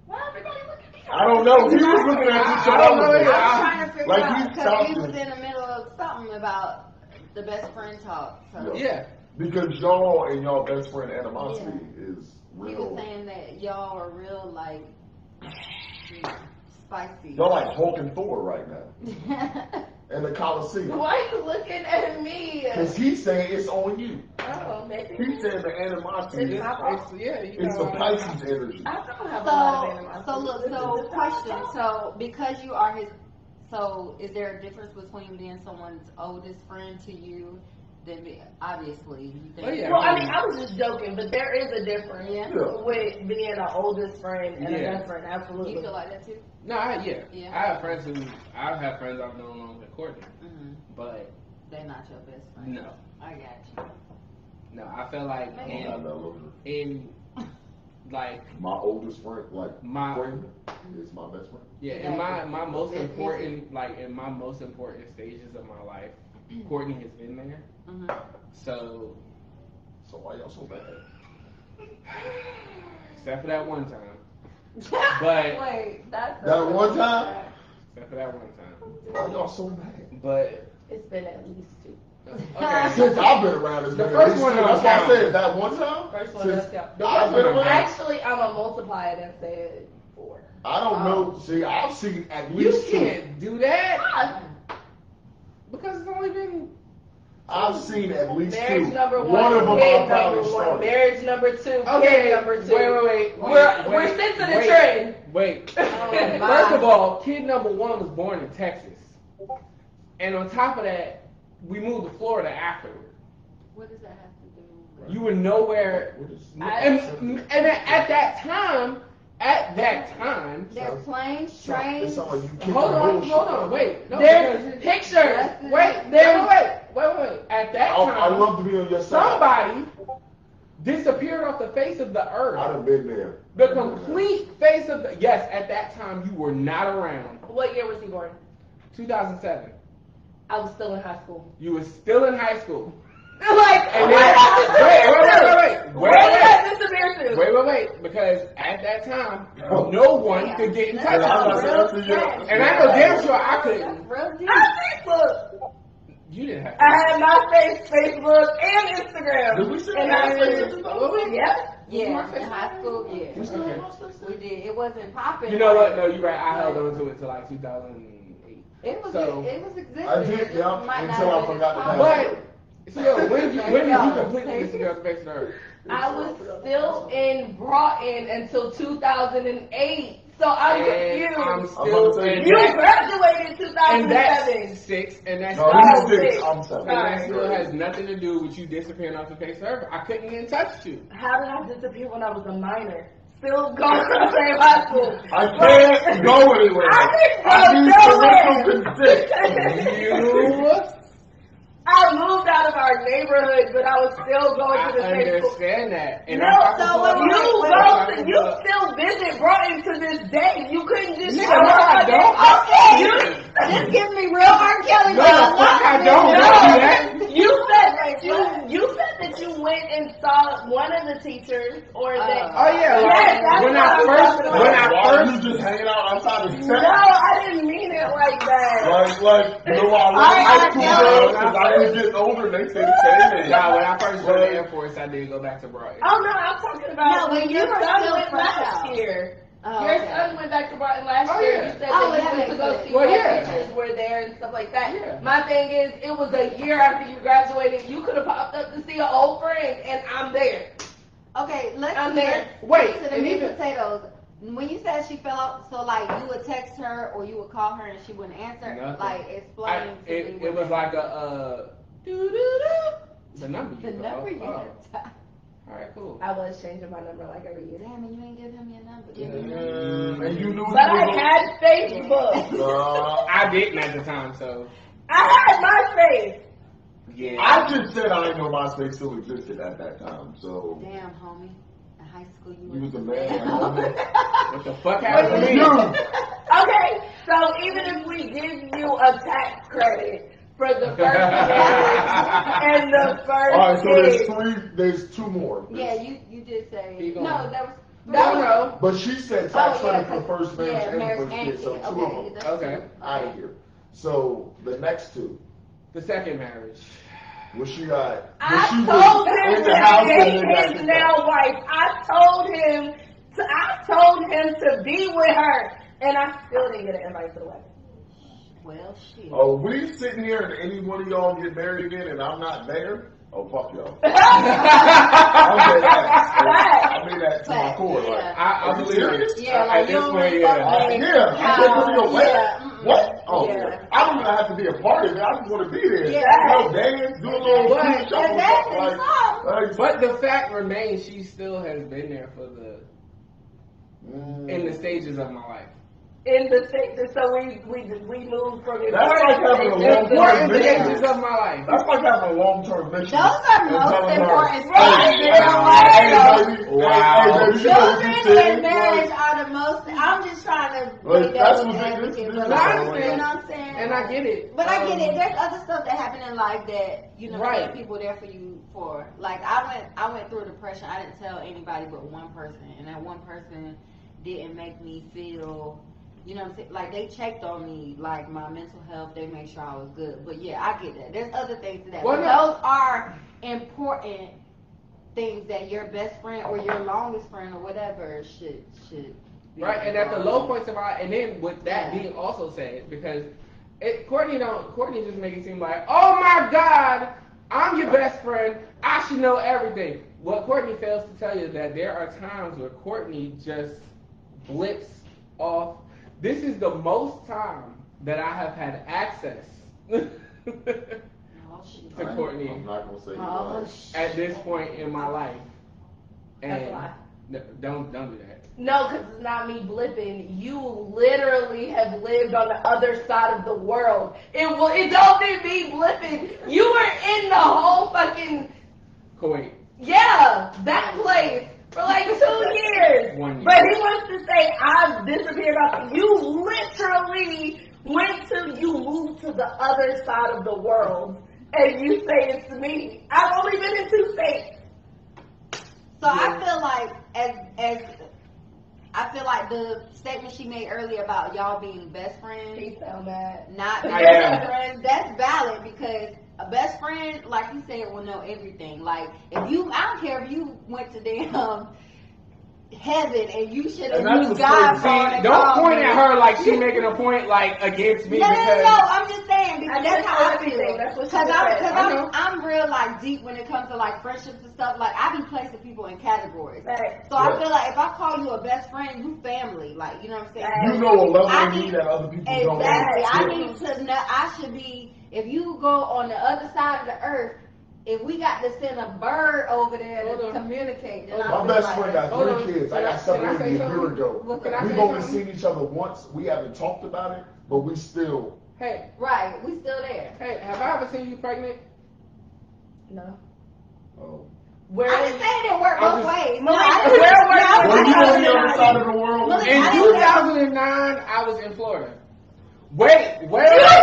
Why everybody look at me? I don't know. He was looking at you. I don't know was like- I'm trying to figure like out because he talking. was in the middle of something about the best friend talk. So Yeah. Yeah. Because y'all and y'all best friend animosity is real. he was real. saying that y'all are real like spicy. Y'all like Hulk and Thor right now in the Coliseum. Why are you looking at me? Because he's saying it's on you. Oh, maybe. He's saying the animosity. It's It's, my It's, yeah, you it's the know, Pisces energy. I don't have a lot of So, animosity. so look, so question. how I talk. So, because you are his, so is there a difference between being someone's oldest friend to you? Then be, obviously you think. Oh, yeah. Well, I mean, I was just joking, but there is a difference Yeah. Yeah. with being an oldest friend and Yeah. a best friend. Absolutely. you feel like that too? No, I, yeah. Yeah. I have friends who I have friends I've known longer than Courtney, Mm-hmm. but They're not your best friend. no, I got you. no. I feel like I in in like My oldest friend, like My- friend, is my best friend. yeah, in my my most It- it- important like in my most important stages of my life, Courtney has been there. Mm-hmm. So So why y'all so bad? except for that one time, But- Wait, that's That one time? Except for that one time, Why y'all so bad? but It's been at least two. okay. Since I've been around, it's The been first one two. don't That's why I said that one time. First one Since count. The I've been around. Actually, I'm a multiplier and said four. I don't know. Um, See, I've seen at you least two. can't do that because it's only been I've seen at least Marriage two. number one, One of them kid I number probably one, started. marriage number two, Okay, kid number two. wait, wait, wait. We're, wait, we're wait, sensing the wait, trend. Wait. Oh. First of all, kid number one was born in Texas, and on top of that, we moved to Florida afterward. What does that have to do? with You were nowhere, What is- and, and at that time, at that time, There's planes, It trains. sound like you kicking hold on, hold on, wait, no, There's pictures. That's- Wait, Wait, there's wait, wait, wait, wait. At that I, I love to be on your side. somebody disappeared off the face of the earth. I'd have been there. The complete face of the yes. At that time, you were not around. What year was he born? 2007. I was still in high school. You were still in high school. Like, And then, did I wait, wait, wait, wait, wait, Where wait, did I disappear to? wait, wait, wait, because at that time, no one could get in touch with not you. saying that's a yes. And I know damn sure I couldn't. Real Facebook. You didn't have. I had my face, Facebook, and Instagram. Did we say and that? I didn't- What was it? Yeah. Yeah, in high school, yeah. We still Okay. We did. It wasn't popping. You know what? No, you're right. I held on to it till like 2008. It was. So- it was existing. I did, It yeah, until I forgot to popping. have But still, when, you, when did you completely disappear off the face of the earth? I was still in Broughton until 2008. So I'm And I'm confused. still. I'm And you that- graduated and that's 2007. six, and that's No, he's six. six. I'm seven. And that still has nothing to do with you disappearing off the face of earth. I couldn't get in touch with you. How did I disappear when I was a minor? Still going to the same high school. I can't go anywhere. I didn't go I need nowhere. parental consent. You, I moved out of our neighborhood, but I was still going I to the same school. understand that. And No, I so when you go I to, can you still visit Broughton to this day. You couldn't just show no, up. I don't. Okay, you, This gives me real R. Kelly. No, fuck I don't. No, that. You said that you you said that you went and saw one of the teachers or uh, that. Oh yeah, Yes, like, that's when what I I'm first, talking when. I first, you just hanging out outside the no. I didn't mean it like like that. Like, like, you know, I I- love high I school know. because I didn't get older and they say the same thing. Nah, when I first joined the Air Force, I didn't go back to Broughton. Oh no, I'm talking about No, but when you your were still went fresh last out. year. Oh, Your okay. son went back to Broughton last Oh, year. yeah. You said Oh, that that you went to go see Well, yeah. teachers were there and stuff like that. Yeah. My thing is, it was a year after you graduated. You could have popped up to see an old friend, and I'm there. Okay, let's I'm let's there. Wait, to the and meat even- potatoes. When you said she fell out, so like you would text her or you would call her and she wouldn't answer. Nothing. Like I, explain to it, what it was like a uh, doo doo doo. The number. the you number you Oh, had. All right, cool. I was changing my number like every year. Damn, and you ain't give him your number. Mm, and you knew But I was had Facebook. Uh, I didn't at the time, so I had MySpace. yeah. I just said I didn't know MySpace still existed at that time, so Damn, homie. In high school, you, you was the a man, homie. what the fuck happened to me? You. Okay, so even if we give you a tax credit for the first year and the first All right, so there's three. There's two more. Yeah, you you did say no. That was no, no. But she said oh, tax Oh, yeah, credit for the first marriage yeah, and marriage first and kid, so two Okay, of them Okay. out of here. So the next two, The second marriage. was she got? when I she told him in to the house date his now wife. I told him to, I told him to be with her, and I still didn't get an invite to the wedding. Well, shit. Oh, we sitting here and any one of y'all get married again and I'm not there? Oh, fuck y'all. I Fact. made that. I made that to my core. Like, Yeah. I, I Are you serious? Yeah, like you don't point, really yeah. fuck Uh, with- yeah, I can't go to your Yeah, What? Oh, Yeah. I don't even have to be a part of it. I just want to be there. Yeah. You know, dance, do a little What? food show. Like, like, But the fact remains, she still has been there for the Mm. in the stages of my life. In the state, so we we we moved from That's like having a long to Important mission. stages of my life. That's like having a long-term mission. Those are And most telling her, important Hey, things. hey, Wow. hey, baby, Wow. hey, baby, you know what you Children said. and marriage Like, are the most. I'm just trying to. Like, make that's that what they- advocate, this- but this like, is- you know what I'm saying? And I get it. But I get Um, it. There's other stuff that happen in life that you know Right. there are people there for you for. Like I went, I went through depression. I didn't tell anybody but one person, and that one person didn't make me feel. You know, what I'm saying? like they checked on me, like my mental health. They made sure I was good. But yeah, I get that. There's other things to that. Well, but no. those are important things that your best friend or your longest friend or whatever should should. Right, and at the low points of our, and then with that Yeah. being also said, because it, Courtney don't, Courtney just make it seem like, oh my God, I'm your best friend, I should know everything. What Courtney fails to tell you is that there are times where Courtney just blips off. This is the most time that I have had access Oh, to Courtney I'm not gonna say Oh, at this point in my life. And a no, don't don't do that. No, because it's not me blipping. You literally have lived on the other side of the world. It will. It don't be me blipping. You were in the whole fucking Kuwait. yeah that place for like two years. One year. But he wants to say I've disappeared off. You literally went to you moved to the other side of the world, and you say it's me. I've only been in two states. So I feel like as as I feel like the statement she made earlier about y'all being best friends, He sound mad. not being Yeah. best friends, that's valid because a best friend, like you said, will know everything. Like if you, I don't care if you went to damn heaven and you should have And that's knew what's God for See, don't point at her like she making a point like against me No, no, no, no, I'm just saying because that's how I feel. That's what she Cause I'm, cause I know. I'm, I'm real like deep when it comes to like friendships and stuff. Like I be placing people in categories. Facts. So I feel like if I call you a best friend, you family. Like you know what I'm saying? Right. You know a level I of need- me that other people don't. Exactly. I need to know. I should be. If you go on the other side of the earth, if we got to send a bird over there Hold to on. communicate, then Hold I My feel best like friend got three on. kids. I I- got separated say a year something? ago. Well, can I We've only something? seen each other once. We haven't talked about it, but we still. hey, right. We still there. hey, have I ever seen you pregnant? No. Oh. Where I'm just saying it worked I'm both ways. Malika, I- where were No, you? Were you didn't- on the other side of the world? Look, In 2009, I was in Florida. Wait, You wait, said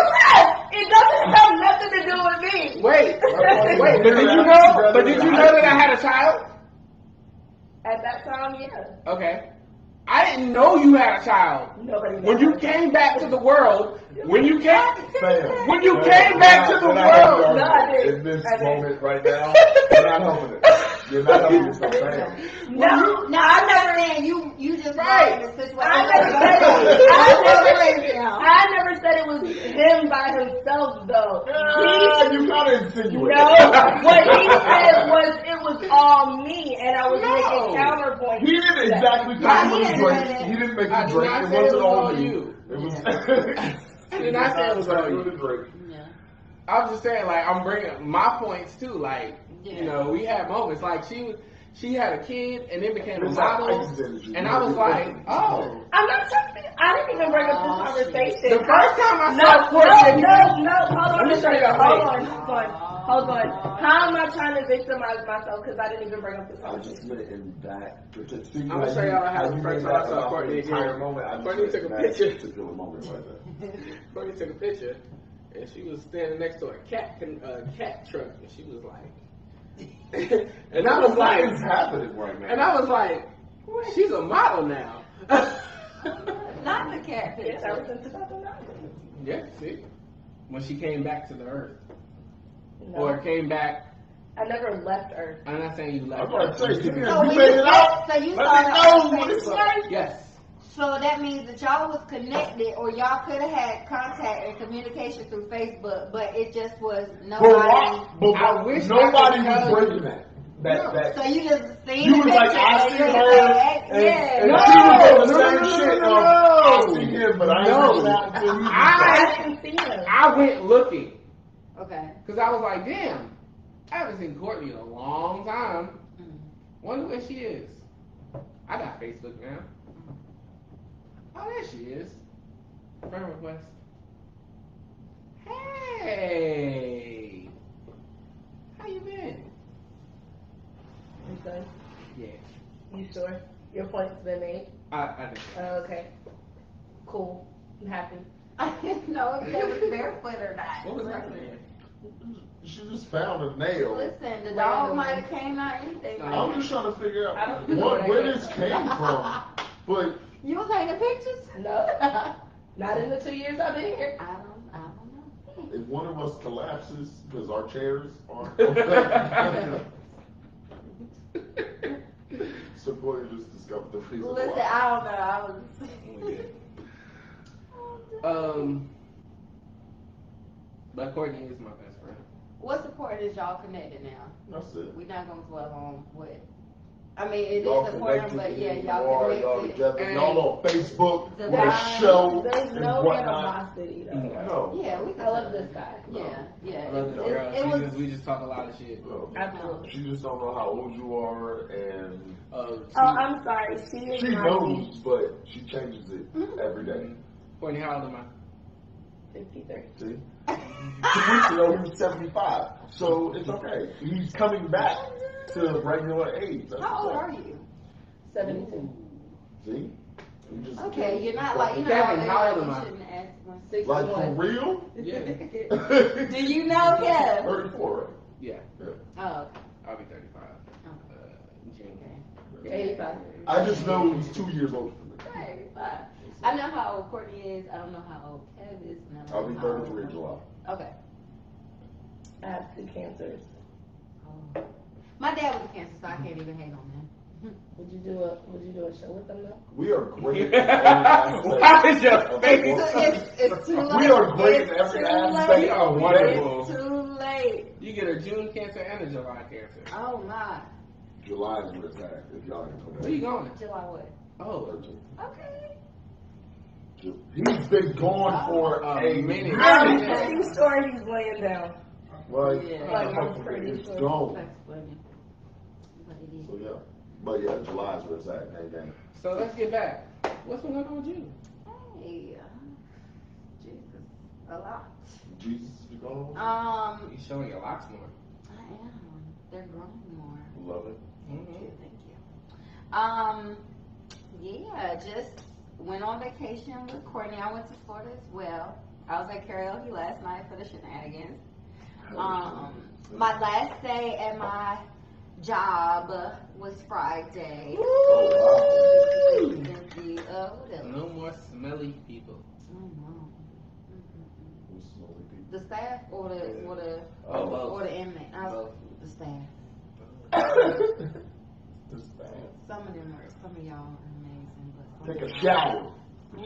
it doesn't have nothing to do with me. wait, That's wait. But did you know? But did you know that I had a child? At that time, yeah. Okay. I didn't know you had a child. Nobody When you came back to the world, when you came, When you came back to the not- you're not world. helping No, I didn't. In this moment right now, you're not helping it. You're not helping yourself, fam. No, No, I'm never saying you. You just Right. right. in the situation. I never said it. I I never, I never said it was him by himself though. Ah, He, you kind of insinuate. no, what he said was it was all me, and I was No. making counterpoint. He didn't exactly Nah, tell he you didn't what say he drank. He didn't make I you drink. It wasn't all all you. you. It was. I did not say it was all you. The drink. Yeah. I was just saying, like, I'm bringing my points too. Like, Yeah. you know, we had moments. Like, she was, she had a kid and then became a It's like model, and I was like, oh. I'm not talking. to. I didn't even bring up this Oh, conversation. The first time I No, saw no, Courtney, no, no, hold on Let me a show you Hold on, hold on, hold on. How am I trying to victimize myself? Because I didn't even bring up this I conversation. just meant in that. to see I'm gonna show you- y'all how the you first made time I that saw about Courtney the entire again. moment. Courtney took a picture. moment right there. Courtney took a picture, and she was standing next to a cat, con- uh, cat truck, and she was like, and I was What like, is happening right now? and I was like, she's a model now. Not the cat Yes, picture. ever since 2009. yeah, see, when she came back to the earth, No, or came back. I never left Earth. I'm not saying you I'm left. to say, her. you So when made you it out. so you Let saw me know on what it's like. Yes. So that means that y'all was connected, or y'all could have had contact and communication through Facebook, but it just was But nobody. why? But I wish nobody could was breaking that. That No. that. So you just seen You was like, I see her, and, yeah. and No, she was on the same no, no, shit no, of, no. I see him, but I ain't No. out I- I didn't see. I went looking Okay. because I was like, damn, I haven't seen Courtney in a long time. Mm. Wonder where she is. I got Facebook now. Oh, there she is. Friend request. Hey, how you been? You good? Yeah, You sure? Your point's been made? I, I did. Oh, okay. Cool. I'm happy. I didn't know if they was barefoot or not. What was happening? Mm-hmm. She just found a nail. Listen, the dog might have came out anything. I'm just trying to figure out what, what where this came from. But You was taking pictures? No, not in the two years I've been here. I don't, I don't know. if one of us collapses because our chairs aren't. Sequoia just discovered the reason Listen, why. I don't know. I was. We. Um, but Courtney is my best friend. What's the point is y'all connected now? That's it. We're not gonna dwell on what. I mean, it is Y'all important, connected but yeah, even y'all more, Y'all together. And- Y'all on Facebook The with a vibe. show There's and no whatnot. animosity though. No. Yeah, we. I love this guy. Yeah, yeah. I love It, it, girl. it She was. just, we just talk a lot of shit. No. Absolutely. She just don't know how old you are, and Uh, Oh, I'm sorry. She is she my knows, but she changes it every day. Courtney, how old am I? 53. See? Two weeks ago, he was 75. So it's okay. He's coming back to regular age. That's How old are up. you? 72. See? You just- Okay, you're not like you know Kevin, how how old they am you I? shouldn't ask one. Like for 61. real? Yeah. Do you know Kev? 34, right? Yeah, Oh, okay. I'll be 35. Uh, June. 85. I just know he's two years older than me. Hey, fine. I know how old Courtney is. I don't know how old Kev is. And I I'll be know how 33 in July. Okay. I have two cancers. Oh. My dad was a cancer, so I can't even hate on him. Would you do a Would you do a show with them though? We are great in every aspect. Why is your face? the. It's, it's too late. We are great in It's every too aspect. late. You are wonderful. It's too late. You get a June cancer and a July cancer. Oh my. July is where it's at, if y'all ain't Where you going? July what? Oh. Okay. He's been gone oh. for A a minute. minute. I'm pretty sure he's laying down. Like, Yeah. Like, I'm pretty it's sure. gone. That's funny. But it is. So yeah, but yeah, July's is where it's at. Gang, gang. so let's get back. What's going on with you? Hey, uh, Jesus, a lot. Jesus is gone. Um, You're showing your locks more. I am. They're growing more. Love it. Thank you, thank you. Um, yeah, just went on vacation with Courtney. I went to Florida as well. I was at karaoke last night for the shenanigans. Um, my last day at my job was Friday. Oh, And The what else? No more smelly people. Oh, no. Who's smelly people? The staff or the or the Oh. both. or the inmate? I, Both. the staff. This bad. Some of them are. Some of y'all are amazing, but some Take of a y'all- shower.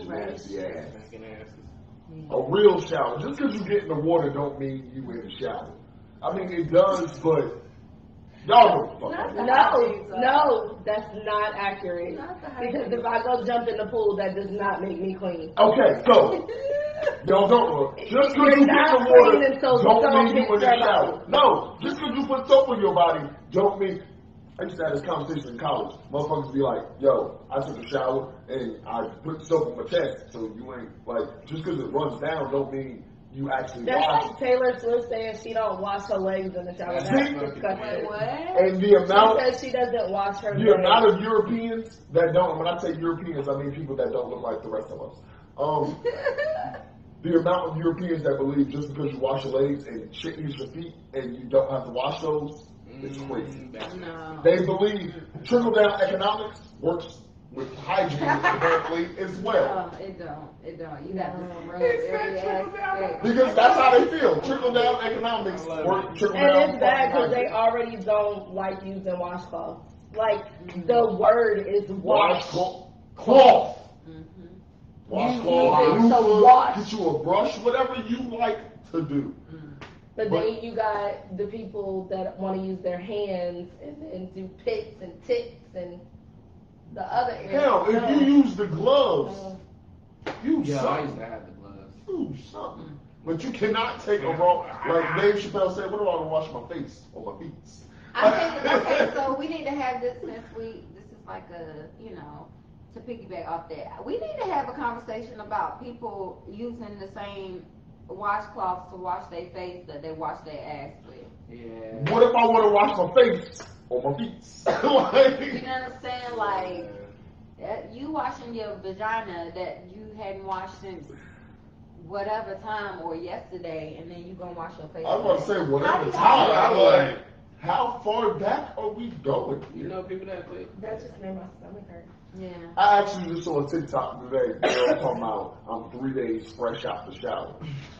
Right. Nasty ass. Yeah. A real shower. Just because you get in the water don't mean you in the shower. I mean, it does, but y'all know what the fuck. No, no, that's not accurate. Not the Because if I go jump in the pool, that does not make me clean. Okay, so y'all don't know. Just because You're you get in the water clean don't soap mean you hits in the shower. No, just because you put soap on your body don't mean. I used to have this conversation in college. Motherfuckers be like, "Yo, I took a shower and I put soap on my chest, so you ain't like just because it runs down don't mean you actually That's wash." like Taylor Swift saying she don't wash her legs in the shower. That's That's disgusting. What? And the She amount says she doesn't wash her The legs. amount of Europeans that don't, when I say Europeans, I mean people that don't look like the rest of us. Um, the amount of Europeans that believe just because you wash your legs and shit hits your feet and you don't have to wash those, it's crazy. Mm, No. They believe trickle down economics works with hygiene apparently as well. No, it don't. It don't. You got to No. scrub It's every trickle down. Because that's how they feel. Trickle down economics work. it. Trickle down. And it's bad because they already don't like using washcloths. Like the word is wash. Washcloth. Cloth. Mhm. Washcloth. You need to Loofah, wash. Get you a brush, whatever you like to do. But But- then you got the people that want to use their hands and then do pits and ticks and the other areas. Hell, if No. you use the gloves, you Yeah, I used something. to have the gloves. You something. Mm. But you cannot take a raw, like Dave Chappelle said, what do I want to wash my face or my feet? I think okay, so we need to have this since we this is like a you know to piggyback off that. We need to have a conversation about people using the same washcloths to wash their face that they wash their ass with. Yeah. What if I want to wash my face or my feet? You like, know what I'm saying? Like that you washing your vagina that you hadn't washed since whatever time or yesterday, and then you gonna wash your face. I was gonna say, How do whatever time, I'm like, how far back are we going You know people that quick. That just made my stomach hurt. Yeah. I actually just saw a TikTok today, girl talking about I'm three days fresh out the shower.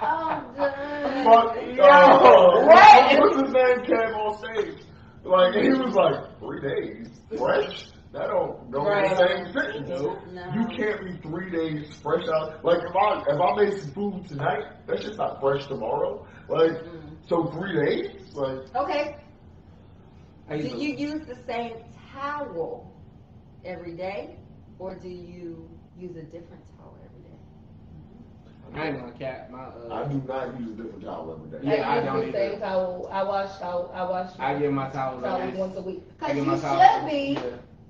I'm done. Oh, Fuck, Yo, uh, what? What's his name came on stage? Like, he was like, three days fresh? That don't go in Right. the same sentence. No. You can't be three days fresh out. Like, if I if I made some food tonight, that's just not fresh tomorrow. Like, Mm. so three days? Like, Okay. Do used to, you use the same towel every day, or do you use a different towel every day? I ain't gonna cap my. I Uh, do not use a different towel every day. Yeah, I I don't the same towel. I wash towel. I wash. I get my towels towels every- once a week. Because you my should towels- be, Yeah.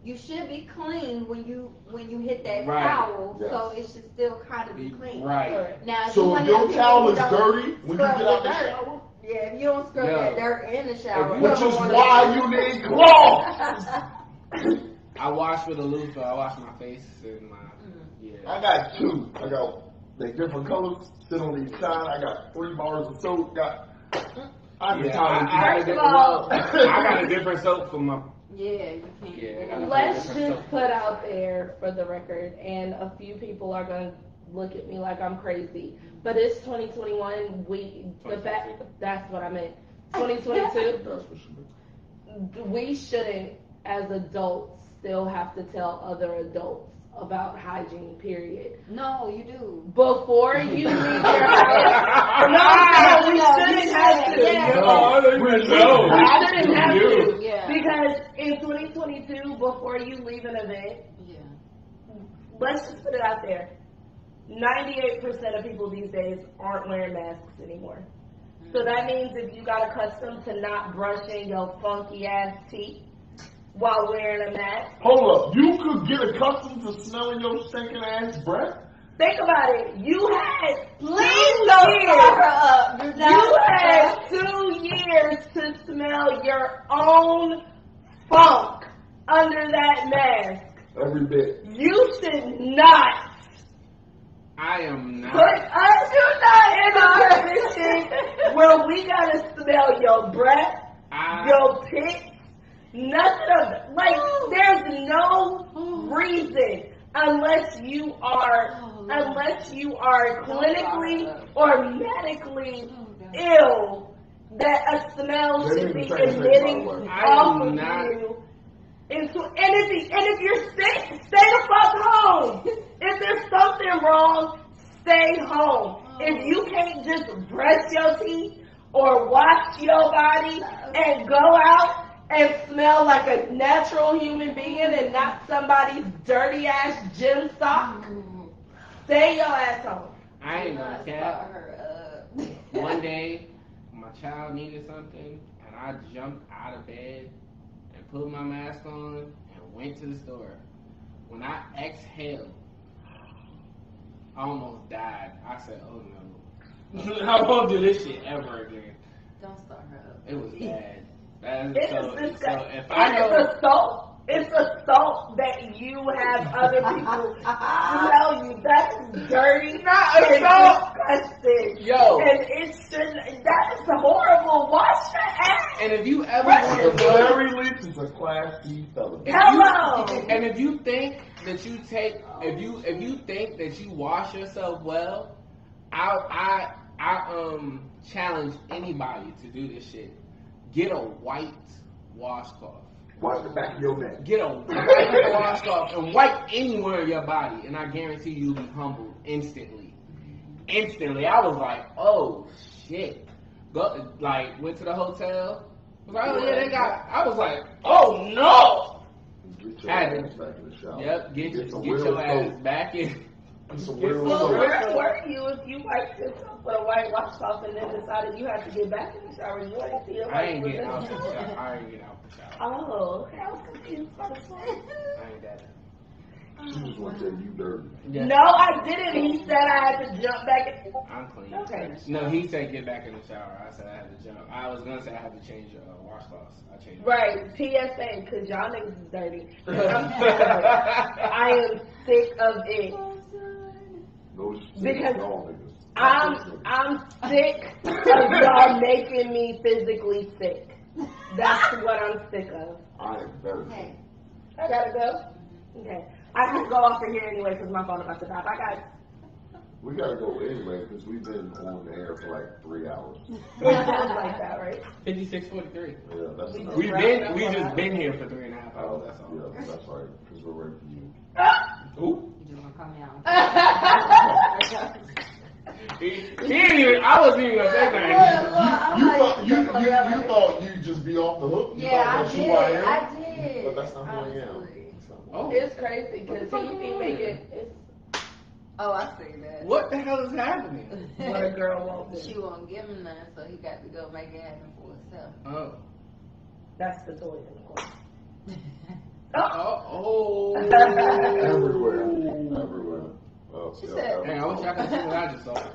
you should be clean when you when you hit that Right. towel, Yes. so it should still kind of be Be- clean. Right. Now, So one if of your them people towel who is don't dirty when you get out the the dirt, shower, Yeah, if you don't scrub Yeah. that dirt in the shower, you which is wanna- why you need cloth. I wash with a loofah. I wash my face and my. Yeah. I got two. I got they different colors. Sit on each side. I got three bars of soap. Got. I'm Yeah, tired I, I, got a First di- of all- well, I got a different soap for my. Yeah, you can't. Yeah, Let's just put out there for the record, and a few people are gonna look at me like I'm crazy, but it's 2021. We the fact that's what I meant. 2022. That's what she meant. we shouldn't, as adults, still have to tell other adults about hygiene. Period. No, you do. Before you leave your house. No, no, we shouldn't have to. Yeah. No, I don't know. I shouldn't have to. Yeah. Because in 2022, before you leave an event, Yeah. let's just put it out there. 98% of people these days aren't wearing masks anymore. So that mm. means if you got accustomed to not brushing your funky ass teeth while wearing a mask, Hold up. You could get accustomed to smelling your stinking ass breath. think about it. You had Please two don't years. cover up. You're You had two years to smell your own funk under that mask. Every bit. You should not I am put not. us not in a position where we gotta smell your breath, I, your pits, Nothing. Of like there's no reason unless you are Oh, unless you are clinically or medically Oh, ill that a smell should didn't be say anything, by the emitting way. I off of not- you. Into, and if and if you're sick, stay the fuck home. If there's something wrong, stay home. If you can't just brush your teeth or wash your body and go out and smell like a natural human being and not somebody's dirty ass gym sock, stay your ass home. I ain't gonna Start cap. her up. One day, my child needed something, and I jumped out of bed and put my mask on and went to the store. When I exhaled, I almost died. I said, "Oh no, I won't do this shit ever again." Don't start her up. It was bad. That It is so, is so if I And know, it's assault. It's assault that you have other people smell you. That's dirty. Not assault. disgusting. Yo. And it shouldn't. That is horrible. Wash your ass. and if you ever want to the know, very least, it's a class C felony. Hello. You, and if you think that you take, if you if you think that you wash yourself well, I I I um challenge anybody to do this shit. Get a white washcloth. Wipe the back of your neck. Get a white washcloth and wipe anywhere in your body, and I guarantee you'll be humbled instantly. Instantly, I was like, oh shit. Go, like went to the hotel. Was like, oh yeah, they got. I was like, oh no. Get your Had ass back in the shower. Yep, get, Get some get your ass back in. Get some Get Well, where were you if you wiped yourself with a white washcloth and then decided you had to get back in the shower? You ain't see a I white ain't get out the person. shower. I ain't get out the shower. Oh, okay. I was confused by the song. I ain't that. She just want to tell you dirty. Yeah. No, I didn't. He said I had to jump back. In. I'm clean. Okay. No, he said get back in the shower. I said I had to jump. I was gonna say I had to change your uh, washcloths. I changed. Right, PSA, because y'all niggas is dirty. I'm sick. I am sick of it. No, Because. I'm I'm sick of y'all making me physically sick. That's what I'm sick of. I am very Hey. I gotta go. Okay, I can go off of here anyway because my phone about to die. I got. We gotta go anyway because we've been on the air for like three hours. It sounds like that, right? Fifty-six forty-three. Yeah, that's enough. We've been we just been here for three and a half Oh, hours. That's all. Oh, yeah, that's right. Because we're ready for you. Ooh. You just gonna come out. He, he didn't even. I wasn't even gonna say Look, nothing. look, You like, thought you, you, look, you look. thought you'd just be off the hook. You Yeah, thought I did. who I am. I did. But that's not who I am. Oh, It's crazy because he be making Oh, I see that. what the hell is happening? what a girl won't. She won't give him none, so he got to go make it happen for himself. Oh. That's the toy in the corner. Oh. oh. everywhere. Everywhere. Oh, She said- Dang, I wish I could see what I just saw.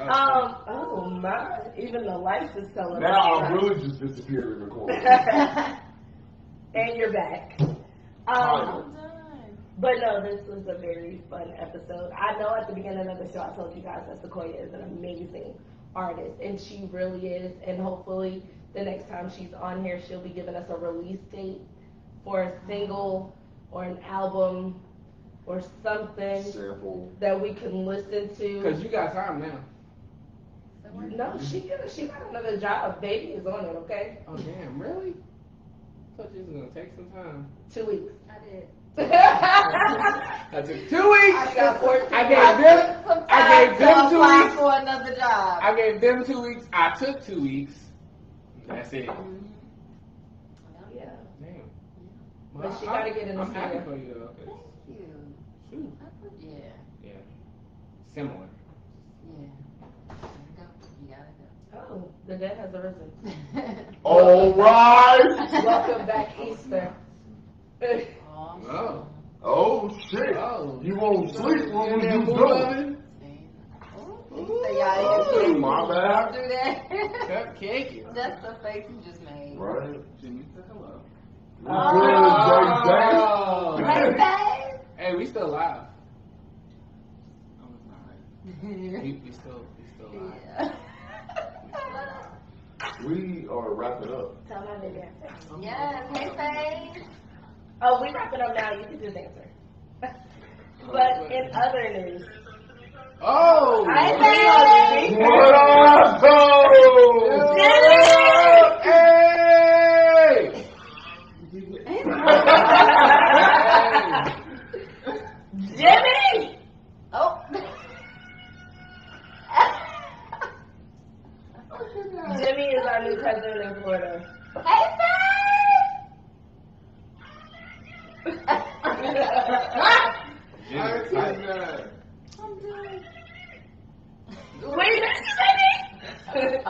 Um. Oh my! Even the lights is telling Now us. I'm really just disappeared in the corner. and you're back. Um, I'm done. but no, this was a very fun episode. I know at the beginning of the show I told you guys that Sequoia is an amazing artist, and she really is. And hopefully, the next time she's on here, she'll be giving us a release date for a single or an album or something Sample. that we can listen to. Cause you got time now. No, she got she got another job. Baby is on it. Okay, Oh damn, really? thought you was gonna take some time. two weeks. I did. I took two weeks. I got 14 I gave them. Some I gave them two weeks. for another job. I gave them two weeks. I took two weeks. That's it. Mhm. yeah. Damn. But she gotta get in the I'm happy for you though. 'cause, Thank you. shoot, Yeah, yeah, similar. yeah. Gotta go. You gotta Oh, the dead has arisen. go. All right. Welcome back, Easter. Awesome. Oh. Oh shit. Oh. You won't sleep when we Yeah, do boo done. Say y'all ain't my bad. do that. Cupcake. That's the face you just made. Right. Jimmy said. Good, Hey, babe. Hey, we still live. Oh, it's not right. yeah. We, we still, we still live. We are wrapping up. Tell my nigga. Yes, hey Faye. Oh, we wrapping up now. You can just answer. but in other news, Oh! I ain't saying What up, though? Hey! Jimmy. Oh. Jimmy is our new president in Florida. hey I see that. Wait a minute.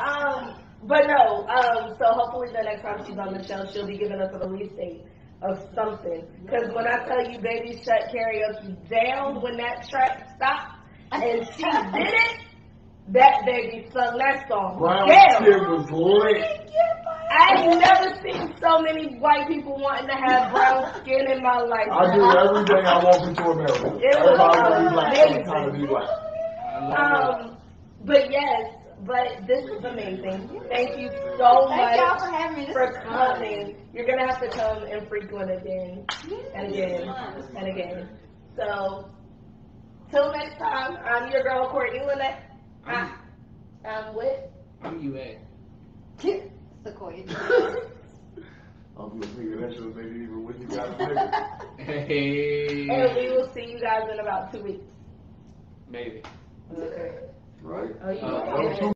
um, but no. Um, so hopefully the next time she's on the show, she'll be giving us a release date of something. Because when I tell you, baby shut karaoke down when that track stopped, and she did it, that baby sung that song. Brown down. skin was lit. I ain't never seen so many white people wanting to have brown skin in my life. I do every day I walk into America. It was Everybody be black, amazing. Be black. Um, but yes, but this is amazing. Thank you so Thank y'all much for having me. This for is fun. coming. You're gonna have to come and frequent again and again and again. So, till next time, I'm your girl Courtney Lynette. I, ah, I'm with. I'm UA. Eh? Sequoia. I'm just thinking that should maybe even when you got a. Hey. And we will see you guys in about two weeks. Maybe. Okay. Right? Oh,